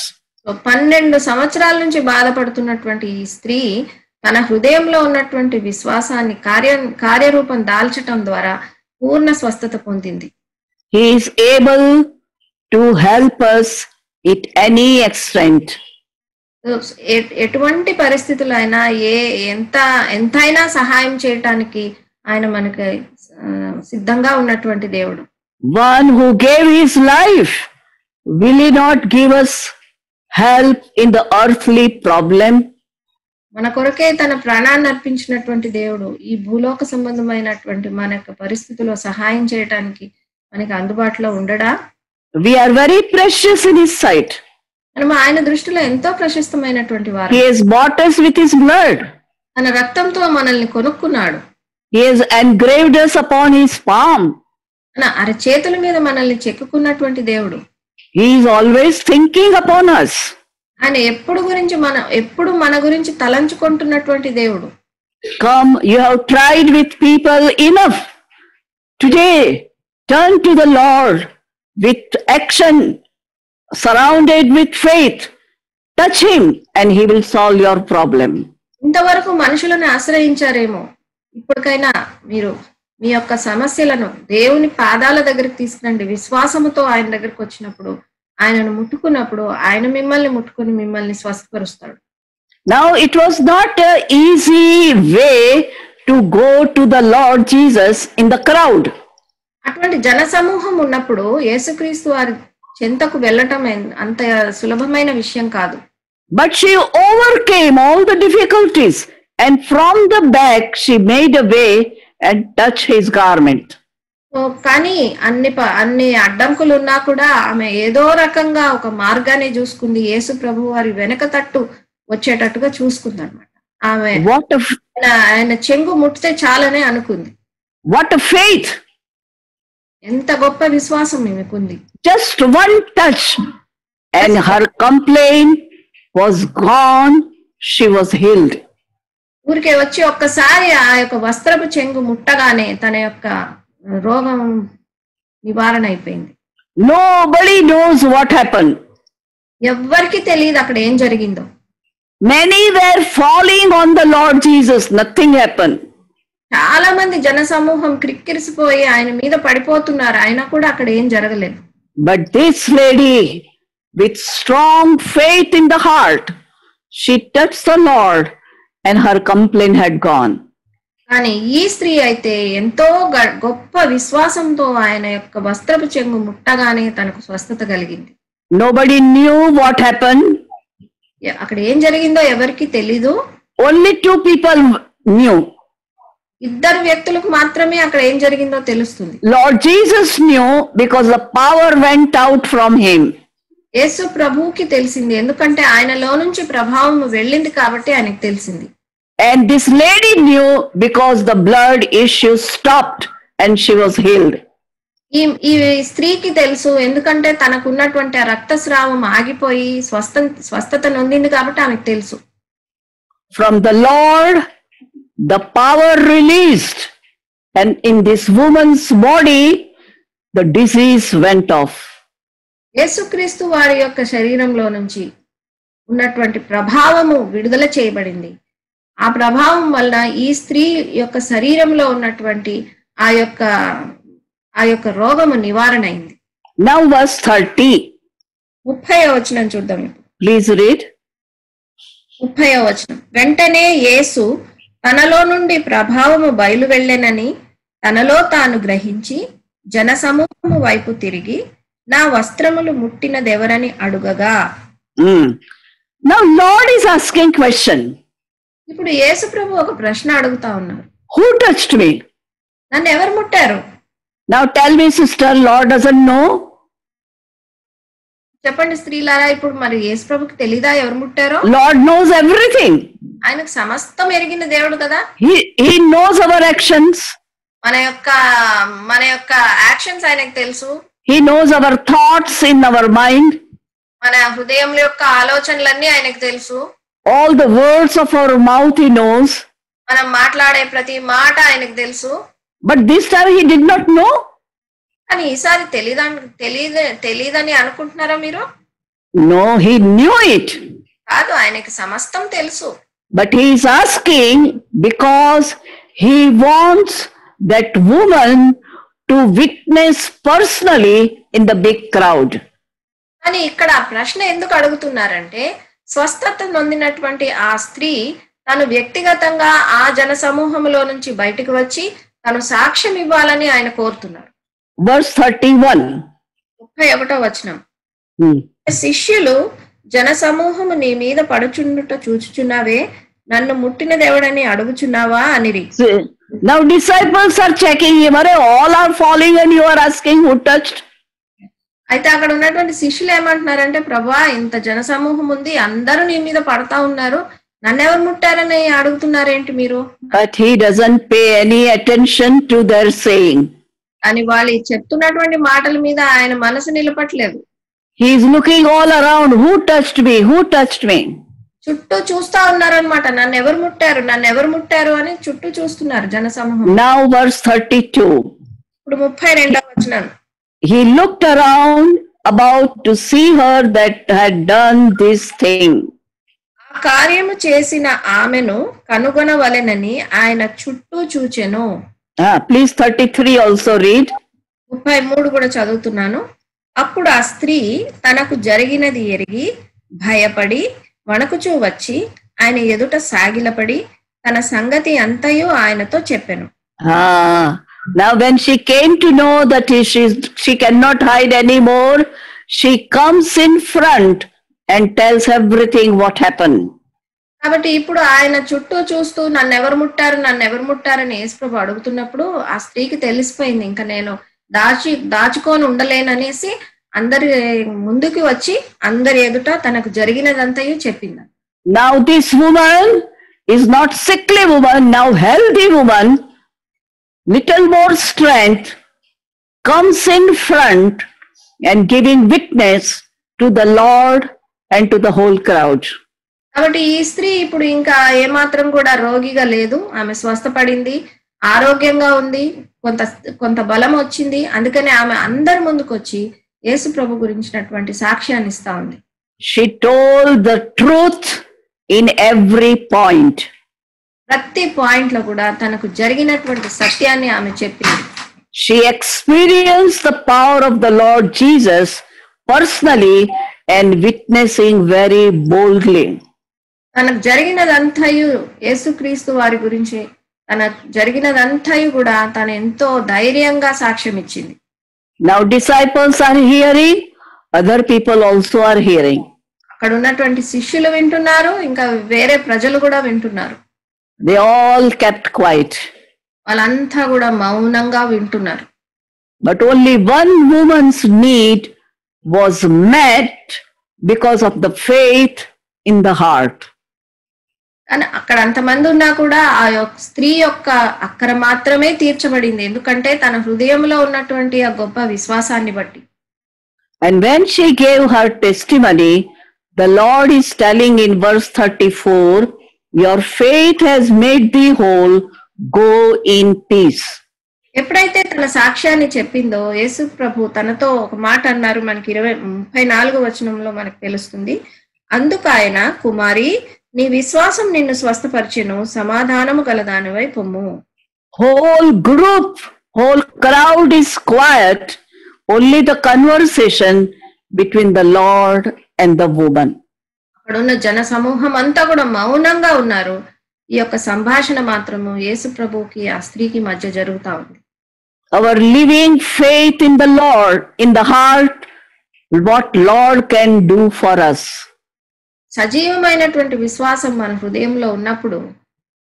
A: So పన్నెండు సంవత్సరాల నుంచి బాధపడుతున్నటువంటి ఈ స్త్రీ తన హృదయంలో ఉన్నటువంటి విశ్వాసాన్ని కార్య కార్యరూపం దాల్చటం ద్వారా పూర్ణ స్వస్థత పొందింది
B: He is able to help us at any extent.
A: So ఎ- ఎటువంటి పరిస్థితులైనా ఏ ఎంత ఎంతైనా సహాయం చేయటానికి ఆయన మనకి సిద్ధంగా ఉన్నటువంటి దేవుడు
B: who gave his life, will he not give us help in the earthly problem?
A: మన కొరకే తన ప్రాణాన్ని అర్పించినటువంటి దేవుడు ఈ భూలోక సంబంధమైనటువంటి మన యొక్క పరిస్థితుల్లో సహాయం చేయటానికి మనకి అందుబాటులో ఉండడా
B: are very precious in his sight.
A: మనం ఆయన దృష్టిలో ఎంతో ప్రశస్తమైనటువంటి వారు
B: bought us with his blood.
A: తన రక్తంతో మనల్ని కొనుక్కున్నాడు
B: has engraved us upon his palm.
A: తన అరచేతుల మీద మనల్ని చెక్కుకున్నటువంటి దేవుడు
B: He is always thinking upon us.
A: ఆయన ఎప్పుడు గురించి మన ఎప్పుడు మన గురించి తలంచుకుంటున్నటువంటి దేవుడు.
B: Come you have tried with people enough today turn to the lord with action surrounded with faith touch him and he will solve your problem
A: ఇంతవరకు మనుషులను ఆశ్రయించారేమో. ఇప్పటికైనా మీరు మీ యొక్క సమస్యలను దేవుని పాదాల దగ్గరికి తీసుకురండి. విశ్వాసముతో ఆయన దగ్గరికి వచ్చినప్పుడు ఆయనను ముట్టుకున్నప్పుడు ఆయన మిమ్మల్ని ముట్టుకుని మిమ్మల్ని స్వస్థపరుస్తాడు.
B: Now it was not easy way to go to the lord Jesus in the crowd
A: అటువంటి జన సమూహం ఉన్నప్పుడు యేసుక్రీస్తు వారి చెంతకు వెళ్ళటం అంత సులభమైన విషయం కాదు.
B: But she overcame all the difficulties and from the back she made a way and touch his garment
A: కానీ అన్ని అన్ని అడ్డంకులు ఉన్నా కూడా ఆమె ఏదో రకంగా ఒక మార్గాన్ని చూసుకుంది యేసు ప్రభు వారి వెనక తట్టు వచ్చేటట్టుగా చూసుకుంది అనమాట ఆమె ఆయన చెంగు ముట్టితే చాలనే అనుకుంది
B: a faith!
A: ఎంత గొప్ప విశ్వాసం ఈమెకుంది
B: Just one touch, and her complaint was gone. She was healed.
A: ఊరికే వచ్చి ఒక్కసారి ఆ యొక్క వస్త్రపు చెంగు ముట్టగానే తన యొక్క రోగం నివారణ అయిపోయింది.
B: నో బడి నోస్ వాట్
A: హ్యాపన్ ఎవరికి తెలియదు అక్కడ ఏం జరిగిందో.
B: Many were following on the lord Jesus nothing happen
A: చాలా మంది జన సమూహం క్రిక్కిరిసిపోయి ఆయన మీద పడిపోతున్నారు. ఆయన కూడా అక్కడ ఏం జరగలేదు.
B: But this lady with strong faith in the heart she touch the lord and her complaint had gone
A: కానీ ఈ స్త్రీ అయితే ఎంతో గొప్ప విశ్వాసంతో ఆయన యొక్క వస్త్రపు చెంగు ముట్టగానే తనకు స్వస్థత కలిగింది
B: knew what happened.
A: ఎ- అక్కడ ఏం జరిగిందో ఎవరికి తెలీదు
B: Only two people knew.
A: ఇద్దరు వ్యక్తులకు మాత్రమే అక్కడ ఏం జరిగిందో తెలుస్తుంది
B: Lord Jesus knew because the power went out from him.
A: యేసు ప్రభువుకి తెలిసింది ఎందుకంటే ఆయనలో నుంచి ప్రభావం వెళ్ళింది కాబట్టి ఆయనకు తెలిసింది
B: And this lady knew because the blood issue stopped and she was healed.
A: ఈ స్త్రీకి తెలుసు ఎందుకంటే తనకున్నటువంటి ఆ రక్తస్రావం ఆగిపోయి స్వస్థ స్వస్థత నొందింది కాబట్టి ఆమెకు తెలుసు
B: From the Lord, the power released. And in this woman's body, the disease went off.
A: యేసుక్రీస్తు వారి యొక్క శరీరంలో నుంచి ఉన్నటువంటి ప్రభావము విడుదల చేయబడింది ఆ ప్రభావం వల్ల ఈ స్త్రీ యొక్క శరీరంలో ఉన్నటువంటి ఆ యొక్క ఆ యొక్క రోగము నివారణ అయింది
B: Now, verse 30.
A: ముప్పై వచనం చూద్దాం
B: Please read.
A: ముప్పై వచనం వెంటనే యేసు తనలో నుండి ప్రభావము బయలు వెళ్ళెనని తనలో తాను గ్రహించి జనసమూహము వైపు తిరిగి నా వస్త్రములు ముట్టినదెవరని అడుగగా.
B: Now, Lord is asking question.
A: ఇప్పుడు యేసు ప్రభు ఒక ప్రశ్న అడుగుతా ఉన్నారు
B: Who touched me?
A: నన్ను ఎవరు ముట్టారు
B: Now tell me, sister, Lord doesn't know.
A: చెప్పండి స్త్రీలారా ఇప్పుడు మరి యేసు ప్రభుకి తెలీదా ఎవరు ముట్టారో
B: Lord knows everything.
A: ఆయనకు సమస్తం ఎరిగిన దేవుడు కదా
B: he knows our actions.
A: మన యొక్క మన యొక్క యాక్షన్స్ ఆయనకు తెలుసు
B: He knows our thoughts in our mind.
A: మన హృదయంలో యొక్క ఆలోచనలన్నీ ఆయనకు తెలుసు
B: All the words of our mouth he knows.
A: మనం మాట్లాడే ప్రతి మాట ఆయనకు తెలుసు
B: But this time he did not know.
A: కానీ ఈసారి తెలియదని తెలియదు తెలియదని అనుకుంటున్నారా మీరు
B: No, he knew it.
A: కాదు ఆయనకి సమస్తం తెలుసు
B: But he is asking because he wants that woman to witness personally in the big crowd.
A: కానీ ఇక్కడ ఆ ప్రశ్న ఎందుకు అడుగుతున్నారంటే స్వస్థత నొందినటువంటి ఆ స్త్రీ తను వ్యక్తిగతంగా ఆ జన సమూహంలో నుంచి బయటకు వచ్చి తను సాక్ష్యం ఇవ్వాలని ఆయన కోరుతున్నారు
B: Verse 31.
A: ముప్పై ఒకటో వచనం
B: Hmm.
A: శిష్యులు జన సమూహము నీ మీద పడుచుండుట చూచుచున్నావే నన్ను ముట్టినదెవడని అడుగుచున్నావా అనిరి
B: So, Now disciples are checking him. Are all are falling and you are asking who touched?
A: అయితే అక్కడ ఉన్నటువంటి శిష్యులు ఏమంటున్నారంటే ప్రభా ఇంత జన సమూహం ఉంది అందరూ నీ మీద పడతా ఉన్నారు నన్నెవరు ముట్టారని అడుగుతున్నారేంటి మీరు
B: But he doesn't pay any attention to their saying.
A: అని వాళ్ళు చెప్తున్నటువంటి మాటల మీద ఆయన మనసు నిలపట్లేదు
B: He is looking all around. Who touched me? Who touched me?
A: చుట్టూ చూస్తా ఉన్నారనమాట నన్ను ఎవరు ముట్టారు నన్ను ఎవరు ముట్టారు అని చుట్టూ చూస్తున్నారు జన సమూహం
B: Now, verse 32.
A: ఇప్పుడు ముప్పై రెండవ వచనం
B: He looked around about to see her that had done this thing.
A: ఆ కార్యము చేసిన ఆమెను కనుగొనవలెనని ఆయన చుట్టూ చూచెను
B: Ah, please, 33 also read.
A: ముప్పై మూడు కూడా చదువుతున్నాను అప్పుడు ఆ స్త్రీ తనకు జరిగినది ఎరిగి భయపడి వణకుచూ వచ్చి ఆయన ఎదుట సాగిలపడి తన సంగతి అంతయు ఆయనతో చెప్పెను
B: Now, when she came to know that he, she, she cannot hide anymore, she comes in front and tells everything what happened.
A: కాబట్టి ఇప్పుడు ఆయన చుట్టూ చూస్తూ నన్ను ఎవరు ముట్టారు నన్ను ఎవరు ముట్టారు అని యేసుప్రభు అడుగుతున్నప్పుడు ఆ స్త్రీకి తెలిసిపోయింది. ఇంకా నేను దాచి దాచుకొని ఉండలేననేసి అందరి ముందుకి వచ్చి అందరి ఎదుట తనకు జరిగినదంతా చెప్పింది.
B: Now this woman is not sickly woman now healthy woman little more strength comes in front and giving witness to the Lord and to the whole crowd.
A: కాబట్టి ఈ స్త్రీ ఇప్పుడు ఇంకా ఏమాత్రం కూడా రోగిగా లేదు. ఆమె స్వస్థపడింది ఆరోగ్యంగా ఉంది కొంత కొంత బలం వచ్చింది. అందుకనే ఆమె అందరి ముందుకు వచ్చి యేసు ప్రభు గురించినటువంటి సాక్ష్యాన్ని ఇస్తా ఉంది.
B: She told the truth in every point
A: ప్రతి పాయింట్లో కూడా తనకు జరిగినటువంటి సత్యాన్ని ఆమె చెప్పింది.
B: She experience the power of the lord Jesus personally and witnessing very boldly
A: తనకు జరిగినదంతయు యేసుక్రీస్తు వారి గురించి తన జరిగినదంతయు కూడా తను ఎంతో ధైర్యంగా సాక్ష్యం ఇచ్చింది.
B: Now disciples are hearing other people also are hearing
A: అక్కడ ఉన్నటువంటి శిష్యులు వింటున్నారు ఇంకా వేరే ప్రజలు కూడా వింటున్నారు.
B: They all kept quiet.
A: వాళ్ళంతా కూడా మౌనంగా వింటున్నారు
B: But only one woman's need was met because of the faith in the heart.
A: కానీ అక్కడ అంతమంది ఉన్నా కూడా ఆ యొక్క స్త్రీ యొక్క అక్కర మాత్రమే తీర్చబడింది ఎందుకంటే తన హృదయంలో ఉన్నటువంటి ఆ గొప్ప విశ్వాసాన్ని బట్టి
B: And when she gave her testimony, the Lord is telling in verse 34, your faith has made the whole go in peace
A: ఎప్పుడైతే తన సాక్ష్యాన్ని చెప్పిందో యేసు ప్రభు తనతో ఒక మాట అన్నారు మనకి ఇరవై ముప్పై నాలుగు వచనంలో మనకు తెలుస్తుంది. అందుకు ఆయన కుమారి నీ విశ్వాసం నిన్ను స్వస్థపరిచను. సమాధానము గలదాని వైపు
B: whole group whole crowd is quiet only the conversation between the lord and the woman
A: అక్కడ ఉన్న జన సమూహం అంతా కూడా మౌనంగా ఉన్నారు. ఈ యొక్క సంభాషణ మాత్రము యేసు ప్రభుకి ఆ స్త్రీకి మధ్య జరుగుతా ఉంది.
B: Our living faith in the Lord, in the heart, what Lord can do for us.
A: సజీవమైనటువంటి విశ్వాసం మన హృదయంలో ఉన్నప్పుడు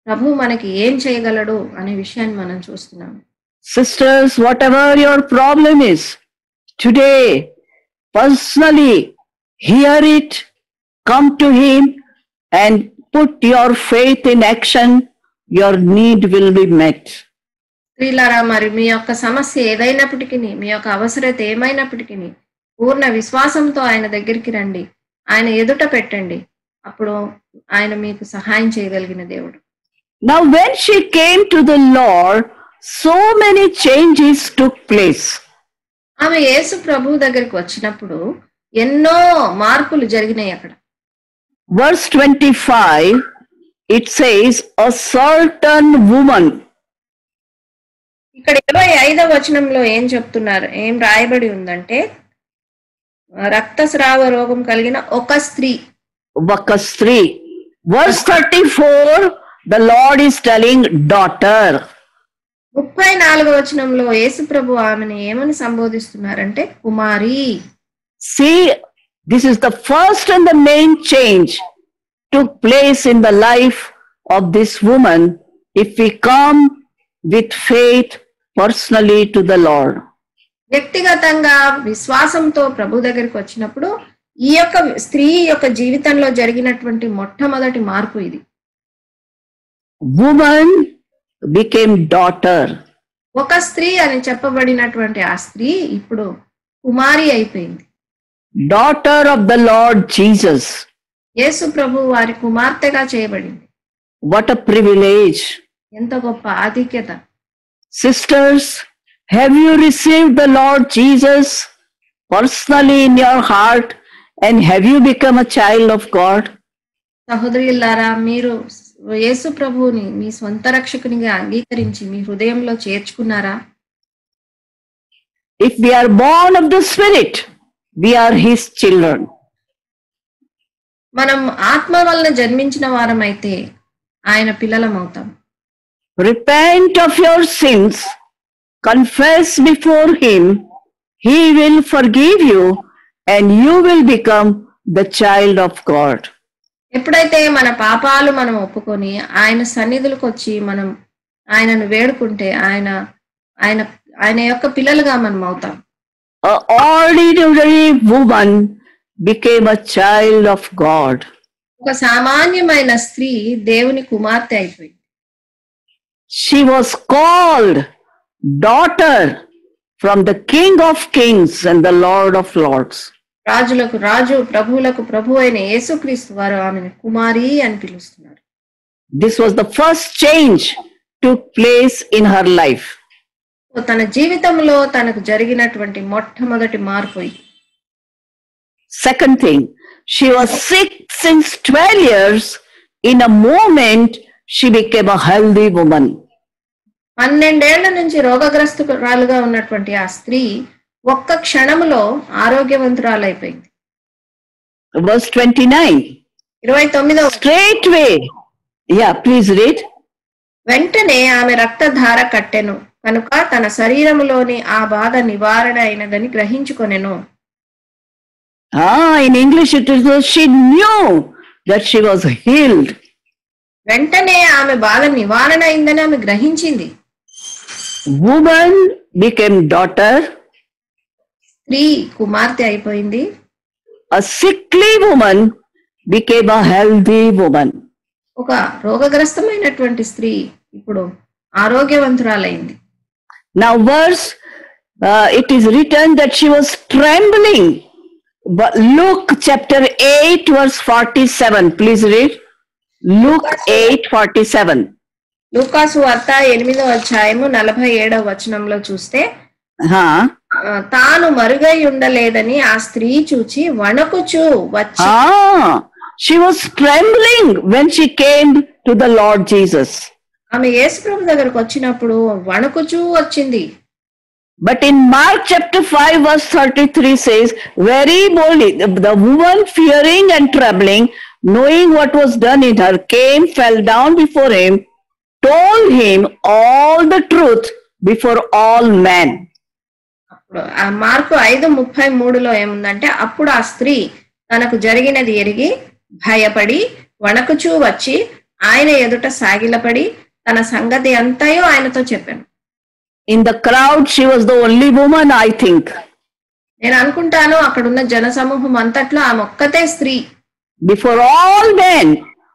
A: ప్రభు మనకి ఏం చేయగలడు అనే విషయాన్ని మనం చూస్తున్నాం.
B: Sisters, whatever your problem is, today, personally, hear it, come to Him, and put your faith in action, your need will be met.
A: స్త్రీలారా మరి మీ యొక్క సమస్య ఏదైనప్పటికీ మీ యొక్క అవసరత ఏమైనప్పటికీ పూర్ణ విశ్వాసంతో ఆయన దగ్గరికి రండి. ఆయన ఎదుట పెట్టండి. అప్పుడు ఆయన మీకు సహాయం చేయగలిగిన దేవుడు.
B: Now, when she came to the Lord, so many changes took place.
A: ఆమె యేసు ప్రభు దగ్గరికి వచ్చినప్పుడు ఎన్నో మార్పులు జరిగినాయి అక్కడ.
B: Verse 25, it says, A certain woman.
A: ఇక్కడ ఇరవై ఐదవ వచనంలో ఏం చెప్తున్నారు ఏం రాయబడి ఉందంటే రక్తస్రావ రోగం కలిగిన ఒక స్త్రీ
B: Vakastri. Verse 34, the Lord is telling daughter.
A: ముప్పై నాలుగవ వచనంలో యేసు ప్రభు ఆమెను ఏమని సంబోధిస్తున్నారంటే కుమారి
B: See, this is the first and the main change took place in the life of this woman if we come with faith personally to the Lord.
A: వ్యక్తిగతంగా విశ్వాసంతో ప్రభు దగ్గరికి వచ్చినప్పుడు ఈ యొక్క స్త్రీ యొక్క జీవితంలో జరిగినటువంటి మొట్టమొదటి మార్పు ఇది
B: Woman became daughter.
A: ఒక స్త్రీ అని చెప్పబడినటువంటి ఆ స్త్రీ ఇప్పుడు కుమారి అయిపోయింది
B: daughter of the Lord Jesus.
A: యేసు ప్రభు వారి కుమార్తెగా చేయబడింది
B: What a privilege.
A: ఎంత గొప్ప ఆధిక్యత
B: Sisters, have you received the Lord Jesus personally in your heart and have you become a child of God?
A: సహోదరులారా మీరు యేసు ప్రభువుని మీ సొంత రక్షకునిగా అంగీకరించి మీ హృదయంలో చేర్చుకున్నారా
B: If we are born of the Spirit, we are his children
A: మనం ఆత్మ వలన జన్మించిన వారం అయితే ఆయన పిల్లలం అవుతాం.
B: Repent of your sins confess before him he will forgive you and you will become the child of God
A: ఎప్పుడైతే మన పాపాలు మనం ఒప్పుకొని ఆయన సన్నిధులకు వచ్చి మనం ఆయనను వేడుకుంటే ఆయన ఆయన ఆయన యొక్క పిల్లలుగా మనం అవుతాం.
B: A ordinary woman became a child of God.
A: ఒక సామాన్యమైన స్త్రీ దేవుని కుమార్తె అయిపోయింది
B: She was called daughter from the King of Kings and the Lord of Lords.
A: రాజులకు రాజు ప్రభువులకు ప్రభు అయిన యేసుక్రీస్తు వారు ఆమెను కుమారి అని పిలుస్తున్నారు
B: This was the first change took place in her life.
A: తన జీవితంలో తనకు జరిగినటువంటి మొట్టమొదటి మార్పు ఇది
B: Second thing, she was sick since 12 years. In a moment, she became a healthy woman.
A: పన్నెండేళ్ళ నుంచి రోగగ్రస్తురాలుగా ఉన్నటువంటి ఆ స్త్రీ ఒక్క క్షణములో ఆరోగ్యవంతురాలైపోయింది
B: Verse 29.
A: ఇరవై తొమ్మిదవ
B: Straightway. Yeah, please read.
A: వెంటనే ఆమె రక్తధార కట్టెను కనుక తన శరీరములోని ఆ బాధ నివారణ అయినదని గ్రహించుకొనెను
B: in English it is she knew that she was healed.
A: వెంటనే ఆమె బాధ నివారణ అయిందని ఆమె గ్రహించింది
B: Woman became daughter.
A: స్త్రీ కుమార్తె అయిపోయింది
B: A sickly woman became a healthy woman.
A: ఒక రోగగ్రస్తమైనటువంటి స్త్రీ ఇప్పుడు ఆరోగ్యవంతురాలైంది
B: Now, verse, uh, it is written that she was trembling. But Luke chapter 8, verse 47. Please read. Luke 8, 47.
A: లూకాసు వార్త ఎనిమిదో అధ్యాయము నలభై ఏడవ వచనంలో చూస్తే
B: Huh?
A: ఆ, తాను మరుగై ఉండలేదని ఆ స్త్రీ చూచి వణకుచు వచ్చి
B: Ah, she was trembling when she came to the Lord Jesus.
A: ఆమె యేసుప్రభు దగ్గరకు వచ్చినప్పుడు వణకుచూ వచ్చింది.
B: But in Mark chapter five verse thirty three says very boldly the woman fearing and trembling knowing what was done in her came fell down before him told him all the truth before all
A: man ఆ Mark ఐదు ముప్పై మూడులో ఏముందంటే అప్పుడు ఆ స్త్రీ తనకు జరిగినది ఎరిగి భయపడి వణకుచూ వచ్చి ఆయన ఎదుట సాగిలపడి తన సంగతి అంతయో ఆయనతో చెప్పాను.
B: In the crowd she was the only woman I think
A: నేను అనుకుంటాను అక్కడ ఉన్న జన సమూహం అంతట్లో ఆమె ఒక్కతే స్త్రీ.
B: Before all men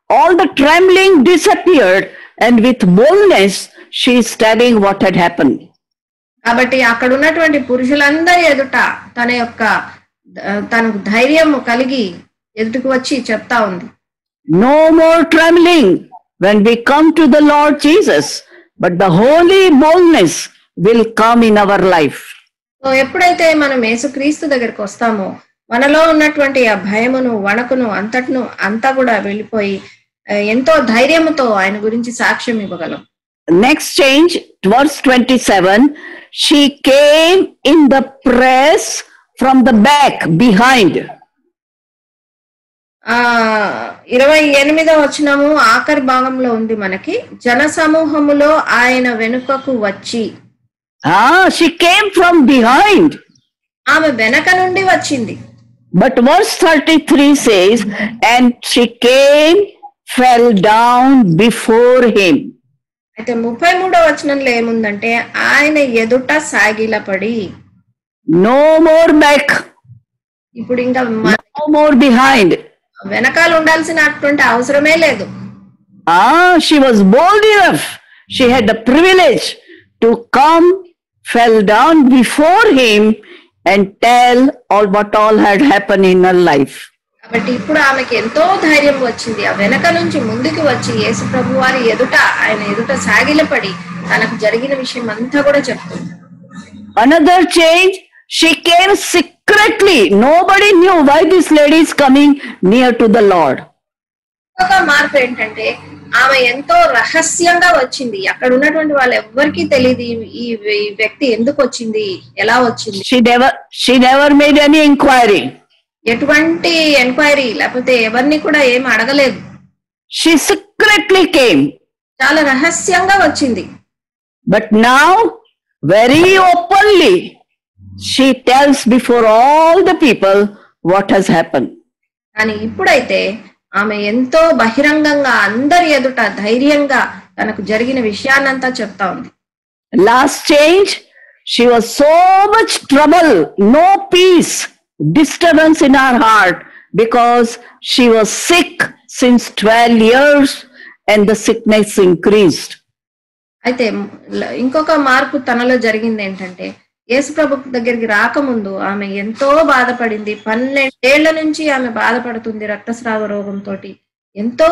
B: all the trembling disappeared and with boldness she stating what had happen
A: కాబట్టి అక్కడ ఉన్నటువంటి పురుషులందరి ఎదుట తన యొక్క తన ధైర్యం కలిగి ఎదుటికి వచ్చి చెప్తా ఉంది.
B: No more trembling when we come to the Lord Jesus, but the holy boldness will come in our life.
A: So ఎప్పుడైతే మనం యేసుక్రీస్తు దగ్గరికి వస్తామో మనలో ఉన్నటువంటి ఆ భయమును వణకును అంతటిను అంతా కూడా వెళ్ళిపోయి ఎంతో ధైర్యముతో ఆయన గురించి సాక్ష్యం ఇవ్వగలం
B: Next change, verse 27. She came in the press from the back behind.
A: ఆ ఇరవై ఎనిమిదో వచనము ఆఖరి భాగంలో ఉంది మనకి జన సమూహములో ఆయన వెనుకకు వచ్చి
B: from behind.
A: ఆమె వెనక నుండి వచ్చింది
B: But verse 33 says, and she came, fell down before him.
A: అయితే ముప్పై మూడో వచనంలో ఏముందంటే ఆయన ఎదుట సాగిలపడి
B: No more back,
A: ఇప్పుడు ఇంకా మ-
B: no more behind.
A: వెనకాల ఉండాల్సినటువంటి అవసరమే లేదు.
B: She was bold enough she had the privilege to come fell down before him and tell all what all had happen in her life
A: కాబట్టి ఇప్పుడు ఆమెకి ఎంతో ధైర్యం వచ్చింది. ఆ వెనక నుంచి ముందుకు వచ్చి యేసు ప్రభు వారి ఎదుట ఆయన ఎదుట సాగిలపడి తనకు జరిగిన విషయం అంతా కూడా చెప్తుంది.
B: Another change she came secretly. Nobody knew why this lady is coming near to the Lord.
A: ఒక మార్పు ఏంటంటే ఆమె ఎంతో రహస్యంగా వచ్చింది అక్కడ ఉన్నటువంటి వాళ్ళు ఎవ్వరికీ తెలియదు ఈ- వ్యక్తి ఎందుకు వచ్చింది ఎలా వచ్చింది
B: She never, she never made any inquiry.
A: ఎటువంటి ఎంక్వైరీ లేకపోతే ఎవరిని కూడా ఏం అడగలేదు
B: She secretly came.
A: చాలా రహస్యంగా వచ్చింది
B: But now, very openly, she tells before all the people what has happened.
A: కానీ ఇప్పుడైతే ఆమె ఎంతో బహిరంగంగా అందరి ఎదుట ధైర్యంగా తనకు జరిగిన విషయాన్నంతా చెప్తా ఉంది
B: Last change, she was so much trouble, no peace, disturbance in her heart because she was sick since 12 years and the sickness increased.
A: అయితే ఇంకొక మార్పు తనలో జరిగింది ఏంటంటే యేసు ప్రభు దగ్గరికి రాకముందు ఆమె ఎంతో బాధపడింది. పన్నెండేళ్ళ నుంచి ఆమె బాధపడుతుంది రక్తస్రావ రోగంతో ఎంతో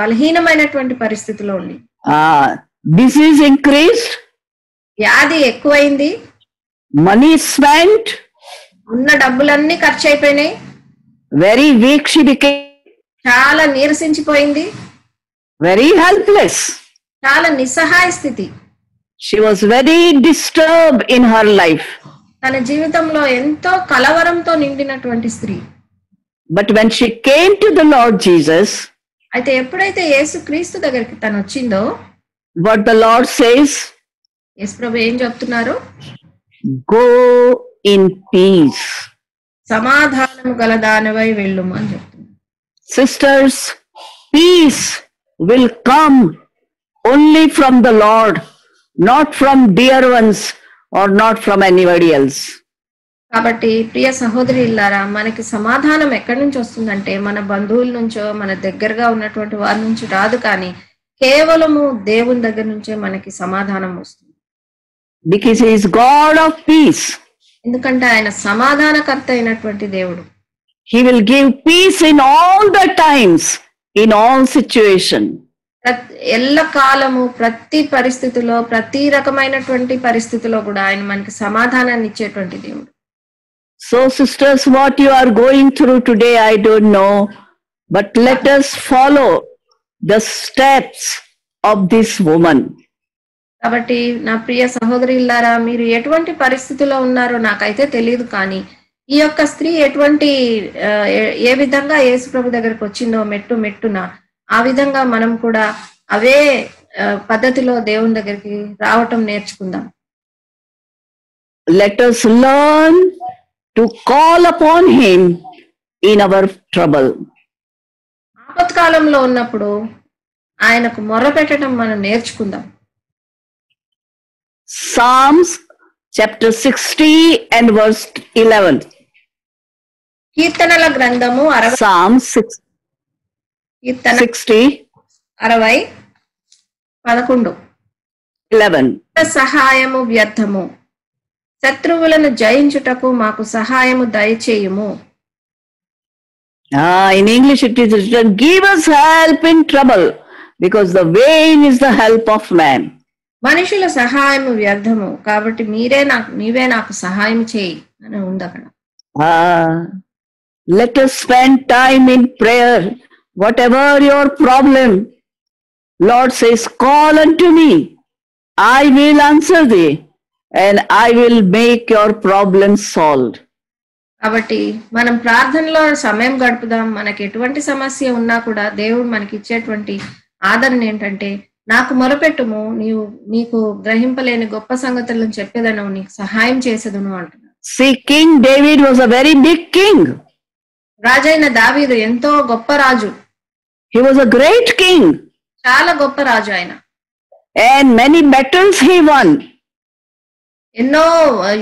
A: బలహీనమైనటువంటి పరిస్థితిలో ఉంది.
B: disease increased,
A: వ్యాధి ఎక్కువైంది.
B: Money spent,
A: ఉన్న డబ్బులన్నీ ఖర్చు అయిపోయినాయి
B: she became,
A: చాలా నీరసించిపోయింది.
B: Very helpless.
A: చాలా నిస్సహాయ స్థితి.
B: She was very disturbed in her life.
A: తన జీవితంలో ఎంతో కలవరంతో నిండినటువంటి స్త్రీ
B: But when she came to the Lord Jesus,
A: అయితే ఎప్పుడైతే యేసు క్రీస్తు దగ్గరికి తను వచ్చిందో
B: what the Lord says,
A: యేసు ప్రభు ఏం చెప్తున్నారు
B: go in peace.
A: సమాధానము గల దానివై వెళ్ళుము అని చెప్తున్నారు
B: Sisters, peace will come only from the Lord, not from dear ones or not from anybody else.
A: కాబట్టి ప్రియ సహోదరి ఇల్లారా మనకి సమాధానం ఎక్కడి నుంచి వస్తుందంటే మన బంధువుల నుంచో మన దగ్గరగా ఉన్నటువంటి వారి నుంచి రాదు కానీ కేవలము దేవుని దగ్గర నుంచే మనకి సమాధానం వస్తుంది
B: Because He is God of peace.
A: ఎందుకంటే ఆయన సమాధానకర్త అయినటువంటి దేవుడు
B: He will give peace in all the times, in all situation.
A: ఎల్ల కాలము ప్రతి పరిస్థితిలో ప్రతి రకమైనటువంటి పరిస్థితిలో కూడా ఆయన మనకి సమాధానాన్ని ఇచ్చేటువంటి దేవుడు
B: So, sisters, what you are going through today, I don't know, but let us follow the steps of this woman.
A: కాబట్టి నా ప్రియ సహోదరులారా మీరు ఎటువంటి పరిస్థితిలో ఉన్నారో నాకైతే తెలియదు కానీ ఈ యొక్క స్త్రీ ఎటువంటి ఏ విధంగా యేసు ప్రభు దగ్గరకు వచ్చిందో మెట్టు మెట్టున ఆ విధంగా మనం కూడా అవే పద్ధతిలో దేవుని దగ్గరికి రావటం నేర్చుకుందాం
B: Let us learn to call upon Him in our trouble.
A: ఆపత్కాలంలో ఉన్నప్పుడు ఆయనకు మొర్ర పెట్టడం మనం నేర్చుకుందాం
B: Psalms chapter 60 and verse 11.
A: కీర్తనల గ్రంథము
B: Psalms 6,
A: అరవై పదకొండు. సహాయము వ్యర్థము. శత్రువులను జయించుటకు మాకు సహాయము దయచేయము.
B: In English it is written give us help in trouble because the way is the help of man
A: మనుషుల సహాయం వ్యర్థము. కాబట్టి మీరే నాకు మీవే నాకు సహాయం చేయి అని ఉంది అక్కడ
B: let us spend time in prayer Whatever your problem, Lord says, call unto me. I will answer thee and I will make your problem solved.
A: కాబట్టి మనం ప్రార్థనలో సమయం గడుపుదాం మనకి ఎటువంటి సమస్య ఉన్నా కూడా దేవుడు మనకి ఇచ్చేటువంటి ఆదరణ ఏంటంటే నాకు మొరపెట్టుము నీవు నీకు గ్రహింపలేని గొప్ప సంగతులను చెప్పేదను నీకు సహాయం చేసేదను
B: See, King David was a very big king.
A: రాజైన దావీదు ఎంతో గొప్ప రాజు
B: He was a great king
A: చాలా గొప్ప రాజు ఆయన
B: and many battles he won.
A: ఎన్నో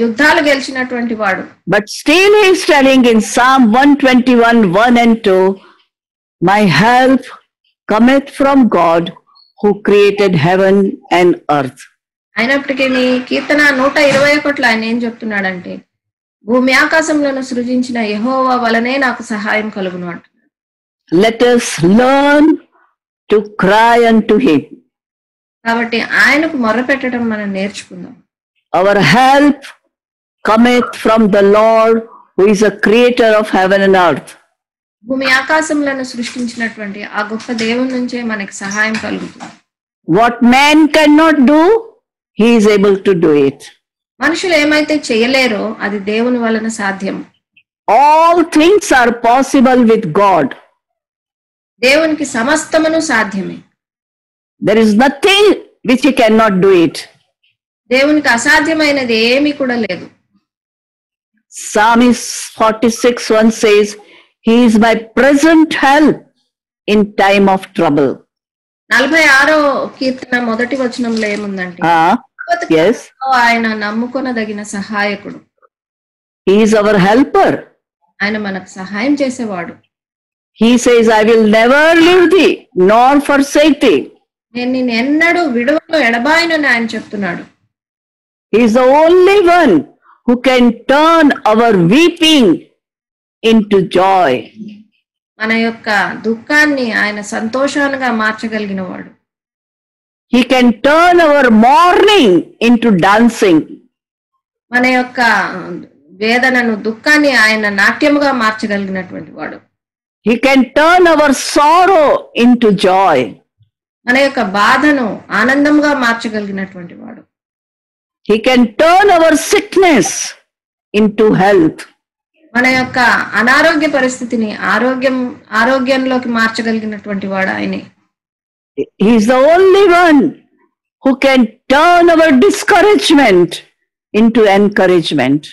A: యుద్ధాలు గెలిచినటువంటి వాడు
B: But still he is telling in Psalm 121, 1 and 2, My help cometh from God who created heaven and earth.
A: అయినప్పటికీ నీ కీర్తన నూట ఇరవై ఒకటిలో ఆయన ఏం చెప్తున్నాడంటే భూమి ఆకాశంలను సృజించిన యెహోవా వలనే నాకు సహాయం కలుగును
B: Let us learn to cry unto him.
A: కాబట్టి ఆయనకు మొర్రపెట్టడం మనం నేర్చుకుందాం
B: Our help cometh from the Lord who is a creator of heaven and earth.
A: భూమి ఆకాశములను సృష్టించినటువంటి ఆ గొప్ప దేవుని నుంచే మనకి సహాయం కలుగుతుంది
B: What man cannot do, he is able to do it.
A: మనుషులు ఏమైతే చేయలేరో అది దేవుని వలన సాధ్యం
B: All things are possible with God.
A: దేవునికి సమస్తమును సాధ్యమే.
B: There is nothing which you can not do it
A: దేవునికి అసాధ్యమైనది ఏమీ కూడా లేదు.
B: Psalms forty six one says he's my present help in time of trouble
A: నలభై ఆరో కీర్తన మొదటి వచనంలో ఏముందంటే ఆయన నమ్ముకొనదగిన సహాయకుడు.
B: హీఈస్ అవర్ హెల్పర్
A: ఆయన మనకు సహాయం చేసేవాడు.
B: He says, I will never leave thee nor forsake thee.
A: నేను నిన్ను ఎన్నడూ విడువను ఎడబాయనని ఆయన చెప్తున్నాడు
B: He is the only one who can turn our weeping into joy.
A: మన యొక్క దుఃఖాన్ని ఆయన సంతోషాలుగా మార్చగలిగిన వాడు
B: He can turn our mourning into dancing.
A: మన యొక్క వేదనను దుఃఖాన్ని ఆయన నాట్యముగా మార్చగలిగినటువంటి వాడు
B: he can turn our sorrow into joy
A: మన యొక్క బాధను ఆనందంగా మార్చగలిగినటువంటి వాడు.
B: He can turn our sickness into health
A: మన యొక్క అనారోగ్య పరిస్థితిని ఆరోగ్యం ఆరోగ్యంలోకి మార్చగలిగినటువంటి వాడు ఆయన.
B: He's the only one who can turn our discouragement into encouragement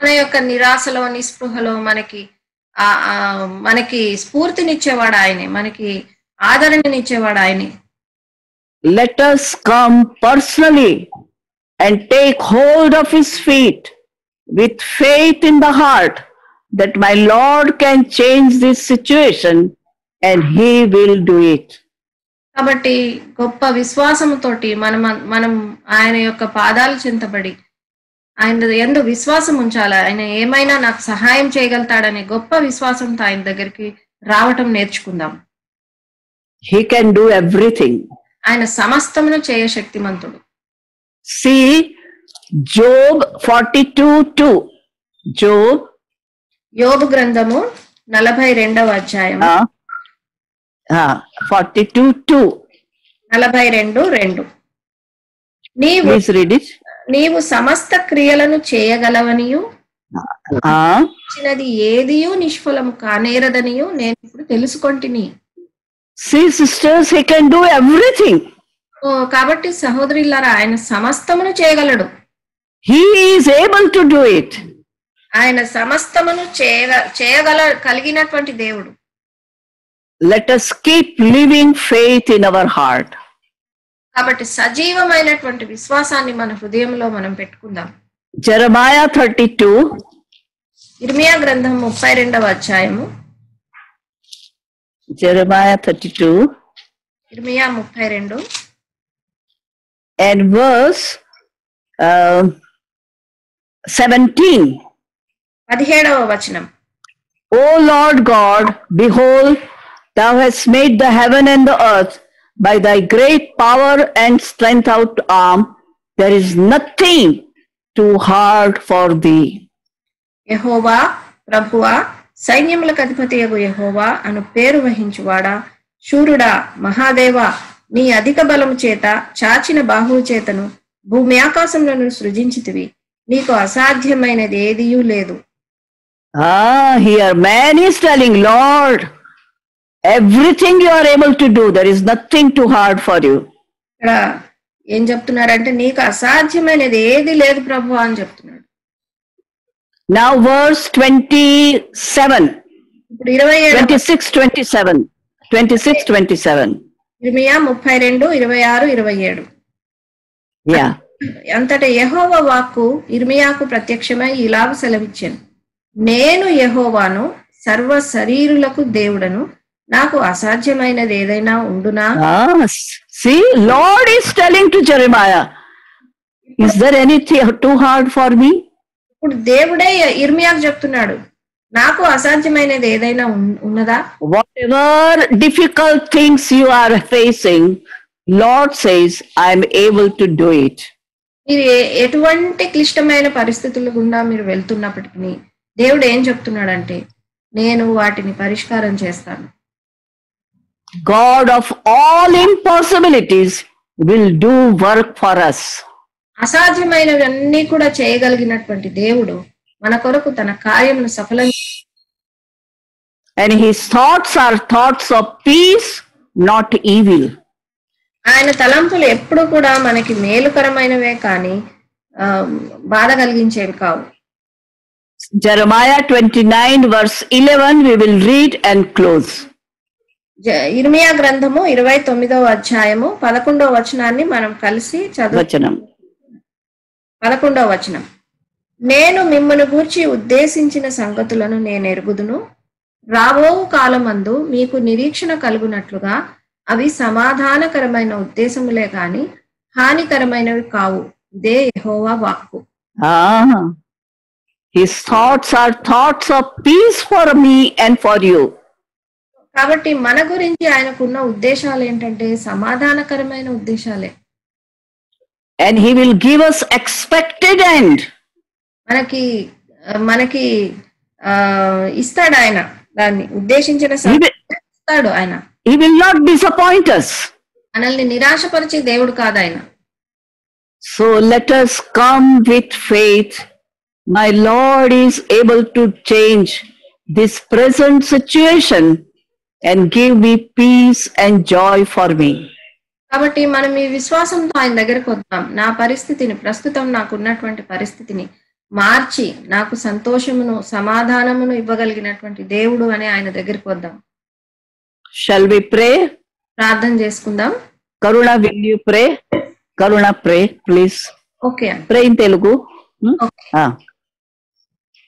A: మన యొక్క నిరాశలో నిస్పృహలో మనకి ఆ మనకి స్ఫూర్తినిచ్చేవాడు ఆయనే మనకి ఆదరణనిచ్చేవాడు ఆయనే.
B: Let us come personally and take hold of his feet with faith in the heart that my Lord can change this situation and he will do it
A: కాబట్టి గొప్ప విశ్వాసంతో మనం మనం ఆయన యొక్క పాదాలు చింతబడి ఆయన ఎందు విశ్వాసం ఉంచాలి ఆయన ఏమైనా నాకు సహాయం చేయగలుగుతాడనే గొప్ప విశ్వాసంతో ఆయన దగ్గరికి రావటం నేర్చుకుందాం
B: He can do everything.
A: ఆయన సమస్తమును చేయ శక్తిమంతుడు
B: See Job 42 2. Job
A: యోబు గ్రంథము నలభై రెండవ అధ్యాయం
B: uh, 42 2.
A: నలభై రెండు రెండు నీవు
B: read it.
A: నీవు సమస్త క్రియలను చేయగలవనియు? ఇచ్చినది ఏదియూ నిష్ఫలము కానేరదనియు? నేను ఇప్పుడు తెలుసుకొంటిని.
B: Sisters, he can do everything.
A: ఓ, కాబట్టి సహోదరులారా ఆయన సమస్తమును చేయగలడు.
B: He is able to do it.
A: ఆయన సమస్తమును చేయగ చేయగల కలిగినటువంటి దేవుడు.
B: Let us keep living faith in our heart.
A: కాబట్టి సజీవమైనటువంటి విశ్వాసాన్ని మన హృదయంలో మనం పెట్టుకుందాం.
B: Jeremiah thirty two.
A: ఇర్మియా గ్రంథం ముప్పై రెండవ అధ్యాయము.
B: Jeremiah thirty two.
A: ఇర్మియా ముప్పై రెండు.
B: వర్స్ సెవెంటీన్
A: పదిహేడవ వచనం.
B: O Lord God behold thou hast made the heaven and the earth by thy great power and strength out arm, there is nothing too hard for thee.
A: యహోవా ప్రభువా సైన్యములకు అధిపతియగు యహోవా అను పేరు వహించువాడా? శూరుడా మహాదేవ నీ అధిక బలము చేత చాచిన బాహువు చేతను భూమి ఆకాశములను సృజించితివి. నీకు అసాధ్యమైనది ఏదియూ లేదు.
B: Ah, here man is telling, Lord, everything you are able to do, there is nothing too hard for you.
A: ఇక్కడ ఏం చెప్తున్నారంటే నీకు అసాధ్యమైనది ఏది లేదు ప్రభు అని చెప్తున్నాడు
B: Now, verse 27,
A: ఇప్పుడు ఇరవై ఏడు
B: 26, 27, 26, 27.
A: ఇర్మియా ముప్పై రెండు ఇరవై ఆరు ఇరవై ఏడు
B: Yeah.
A: అంతట యెహోవ వాక్కు ఇర్మియాకు ప్రత్యక్షమై ఇలాగ సెలవిచ్చాను నేను యెహోవాను సర్వ శరీరులకు దేవుడను నాకు అసాధ్యమైనది ఏదైనా ఉండునా?
B: See Lord is telling to Jeremiah is there anything too hard for me
A: ఇప్పుడు దేవుడే ఇర్మియాకు చెప్తున్నాడు నాకు అసాధ్యమైనది ఏదైనా ఉన్నదా?
B: Whatever difficult things you are facing Lord says I am able to do it
A: మీరు ఎటువంటి క్లిష్టమైన పరిస్థితుల గుండా మీరు వెళ్తున్నప్పటికీ దేవుడు ఏం చెప్తున్నాడు అంటే నేను వాటిని పరిష్కారం చేస్తాను.
B: God of all impossibilities will do work for us
A: అసాధ్యమైనవన్నీ కూడా చేయగలిగినటువంటి దేవుడు మన కొరకు తన కార్యమును సఫలం
B: and his thoughts are thoughts of peace not evil
A: ఆయన తలంపులు ఎప్పుడు కూడా మనకి మేలుకరమైనవే కానీ బాధ కలిగించేవి కావు.
B: Jeremiah twenty nine verse eleven we will read and close
A: ఇర్మియా గ్రంథము ఇరవై తొమ్మిదవ అధ్యాయము పదకొండవ వచనాన్ని మనం కలిసి చదువు. పదకొండవ వచనం. నేను మిమ్మను గూర్చి ఉద్దేశించిన సంగతులను నేను ఎరుగుదును. రాబో కాలమందు మీకు నిరీక్షణ కలుగునట్లుగా అవి సమాధానకరమైన ఉద్దేశములే కాని హానికరమైనవి కావు. ఇదే యెహోవా వాక్కు.
B: his thoughts are thoughts of peace for me and for you.
A: కాబట్టి మన గురించి ఆయనకున్న ఉద్దేశాలు ఏంటంటే సమాధానకరమైన ఉద్దేశాలే.
B: And he will give us expected and
A: మనకి మనకి ఇస్తాడు ఆయన దాన్ని ఉద్దేశించిన ఇస్తాడు ఆయన.
B: He will not disappoint us
A: మనల్ని నిరాశపరిచే దేవుడు కాదు ఆయన.
B: So let us come with faith my Lord is able to change this present situation and give me peace and joy for me.
A: కాబట్టి మనం ఈ విశ్వాసంతో ఆయన దగ్గరకు వద్దాం నా పరిస్థితిని ప్రస్తుతం నాకు ఉన్నటువంటి పరిస్థితిని మార్చి నాకు సంతోషమును సమాధానమును ఇవ్వగలిగినటువంటి దేవుడు అని ఆయన దగ్గరికి వద్దాం
B: Shall we pray?
A: ప్రార్థన చేసుకుందాం
B: Karuna, will you pray? Karuna, pray, please.
A: Okay అండి
B: Pray in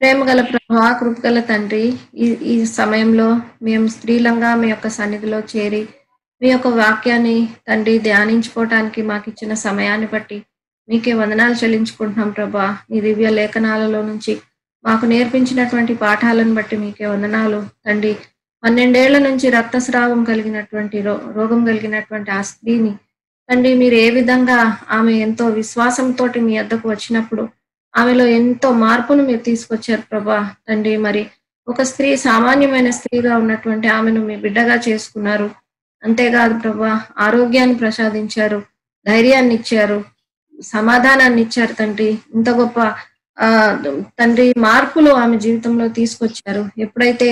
B: ప్రేమ
A: గల ప్రభా కృపగల తండ్రి ఈ ఈ సమయంలో మేము స్త్రీలంగా మీ యొక్క సన్నిధిలో చేరి మీ యొక్క వాక్యాన్ని తండ్రి ధ్యానించుకోవటానికి మాకు ఇచ్చిన సమయాన్ని బట్టి మీకే వందనాలు చెల్లించుకుంటున్నాం ప్రభా. మీ దివ్య లేఖనాలలో నుంచి మాకు నేర్పించినటువంటి పాఠాలను బట్టి మీకే వందనాలు. తండ్రి పన్నెండేళ్ళ నుంచి రక్తస్రావం కలిగినటువంటి రో రోగం కలిగినటువంటి ఆ స్త్రీని తండ్రి మీరు ఏ విధంగా ఆమె ఎంతో విశ్వాసంతో మీ వద్దకు వచ్చినప్పుడు ఆమెలో ఎంతో మార్పును మీరు తీసుకొచ్చారు ప్రభా తండ్రి. మరి ఒక స్త్రీ సామాన్యమైన స్త్రీగా ఉన్నటువంటి ఆమెను మీ బిడ్డగా చేసుకున్నారు. అంతేకాదు ప్రభా ఆరోగ్యాన్ని ప్రసాదించారు ధైర్యాన్ని ఇచ్చారు సమాధానాన్ని ఇచ్చారు తండ్రి. ఇంత గొప్ప ఆ తండ్రి మార్పులు ఆమె జీవితంలో తీసుకొచ్చారు. ఎప్పుడైతే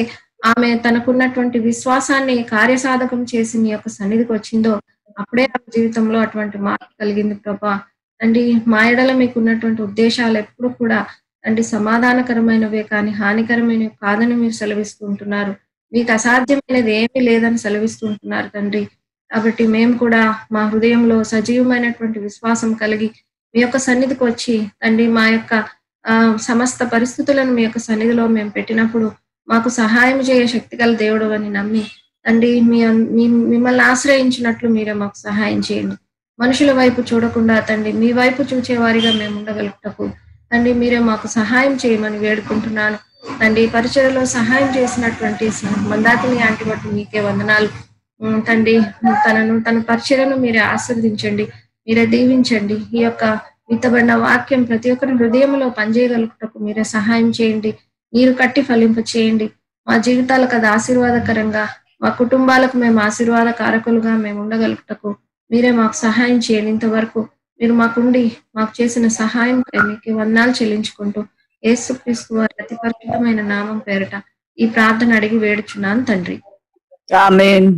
A: ఆమె తనకున్నటువంటి విశ్వాసాన్ని కార్యసాధకం చేసి మీ యొక్క సన్నిధికి వచ్చిందో అప్పుడే ఆమె జీవితంలో అటువంటి మార్పు కలిగింది ప్రభా. అండి మా ఎడల మీకు ఉన్నటువంటి ఉద్దేశాలు ఎప్పుడు కూడా అండి సమాధానకరమైనవే కానీ హానికరమైనవి కాదని మీరు సెలవిస్తుంటున్నారు మీకు అసాధ్యమైనది ఏమీ లేదని సెలవిస్తుంటున్నారు తండ్రి. కాబట్టి మేము కూడా మా హృదయంలో సజీవమైనటువంటి విశ్వాసం కలిగి మీ యొక్క సన్నిధికి వచ్చి తండ్రి మా యొక్క ఆ, సమస్త పరిస్థితులను మీ యొక్క సన్నిధిలో మేము పెట్టినప్పుడు మాకు సహాయం చేయ శక్తి గల దేవుడు అని నమ్మి తండ్రి మీ- మిమ్మల్ని ఆశ్రయించినట్లు మీరే మాకు సహాయం చేయండి. మనుషుల వైపు చూడకుండా తండ్రి మీ వైపు చూచే వారిగా మేము ఉండగలుగుటకు. తండ్రి మీరే మాకు సహాయం చేయమని వేడుకుంటున్నాను. తండ్రి పరిచయలో సహాయం చేసినటువంటి మందాకిని ఆంటి బట్టి మీకే వందనాలు. తండ్రి తనను తన పరిచయను మీరే ఆశీర్వదించండి మీరే దీవించండి. ఈ యొక్క విత్తబడిన వాక్యం ప్రతి ఒక్కరి హృదయంలో పనిచేయగలుగుటకు మీరే సహాయం చేయండి. మీరు కట్టి ఫలింప చేయండి. మా జీవితాలకు అది ఆశీర్వాదకరంగా మా కుటుంబాలకు మేము ఆశీర్వాద కారకులుగా మేము ఉండగలుగుటకు. మీరే మాకు సహాయం చేయండి ఇంతవరకు మీరు మాకుండి మాకు చేసిన సహాయం మీకు వందాలు చెల్లించుకుంటూ ఏసుక్రీస్తు వారి అతి పరిశుద్ధమైన నామం పేరిట ఈ ప్రార్థన అడిగి వేడుచున్నాను తండ్రి.
B: ఆమెన్.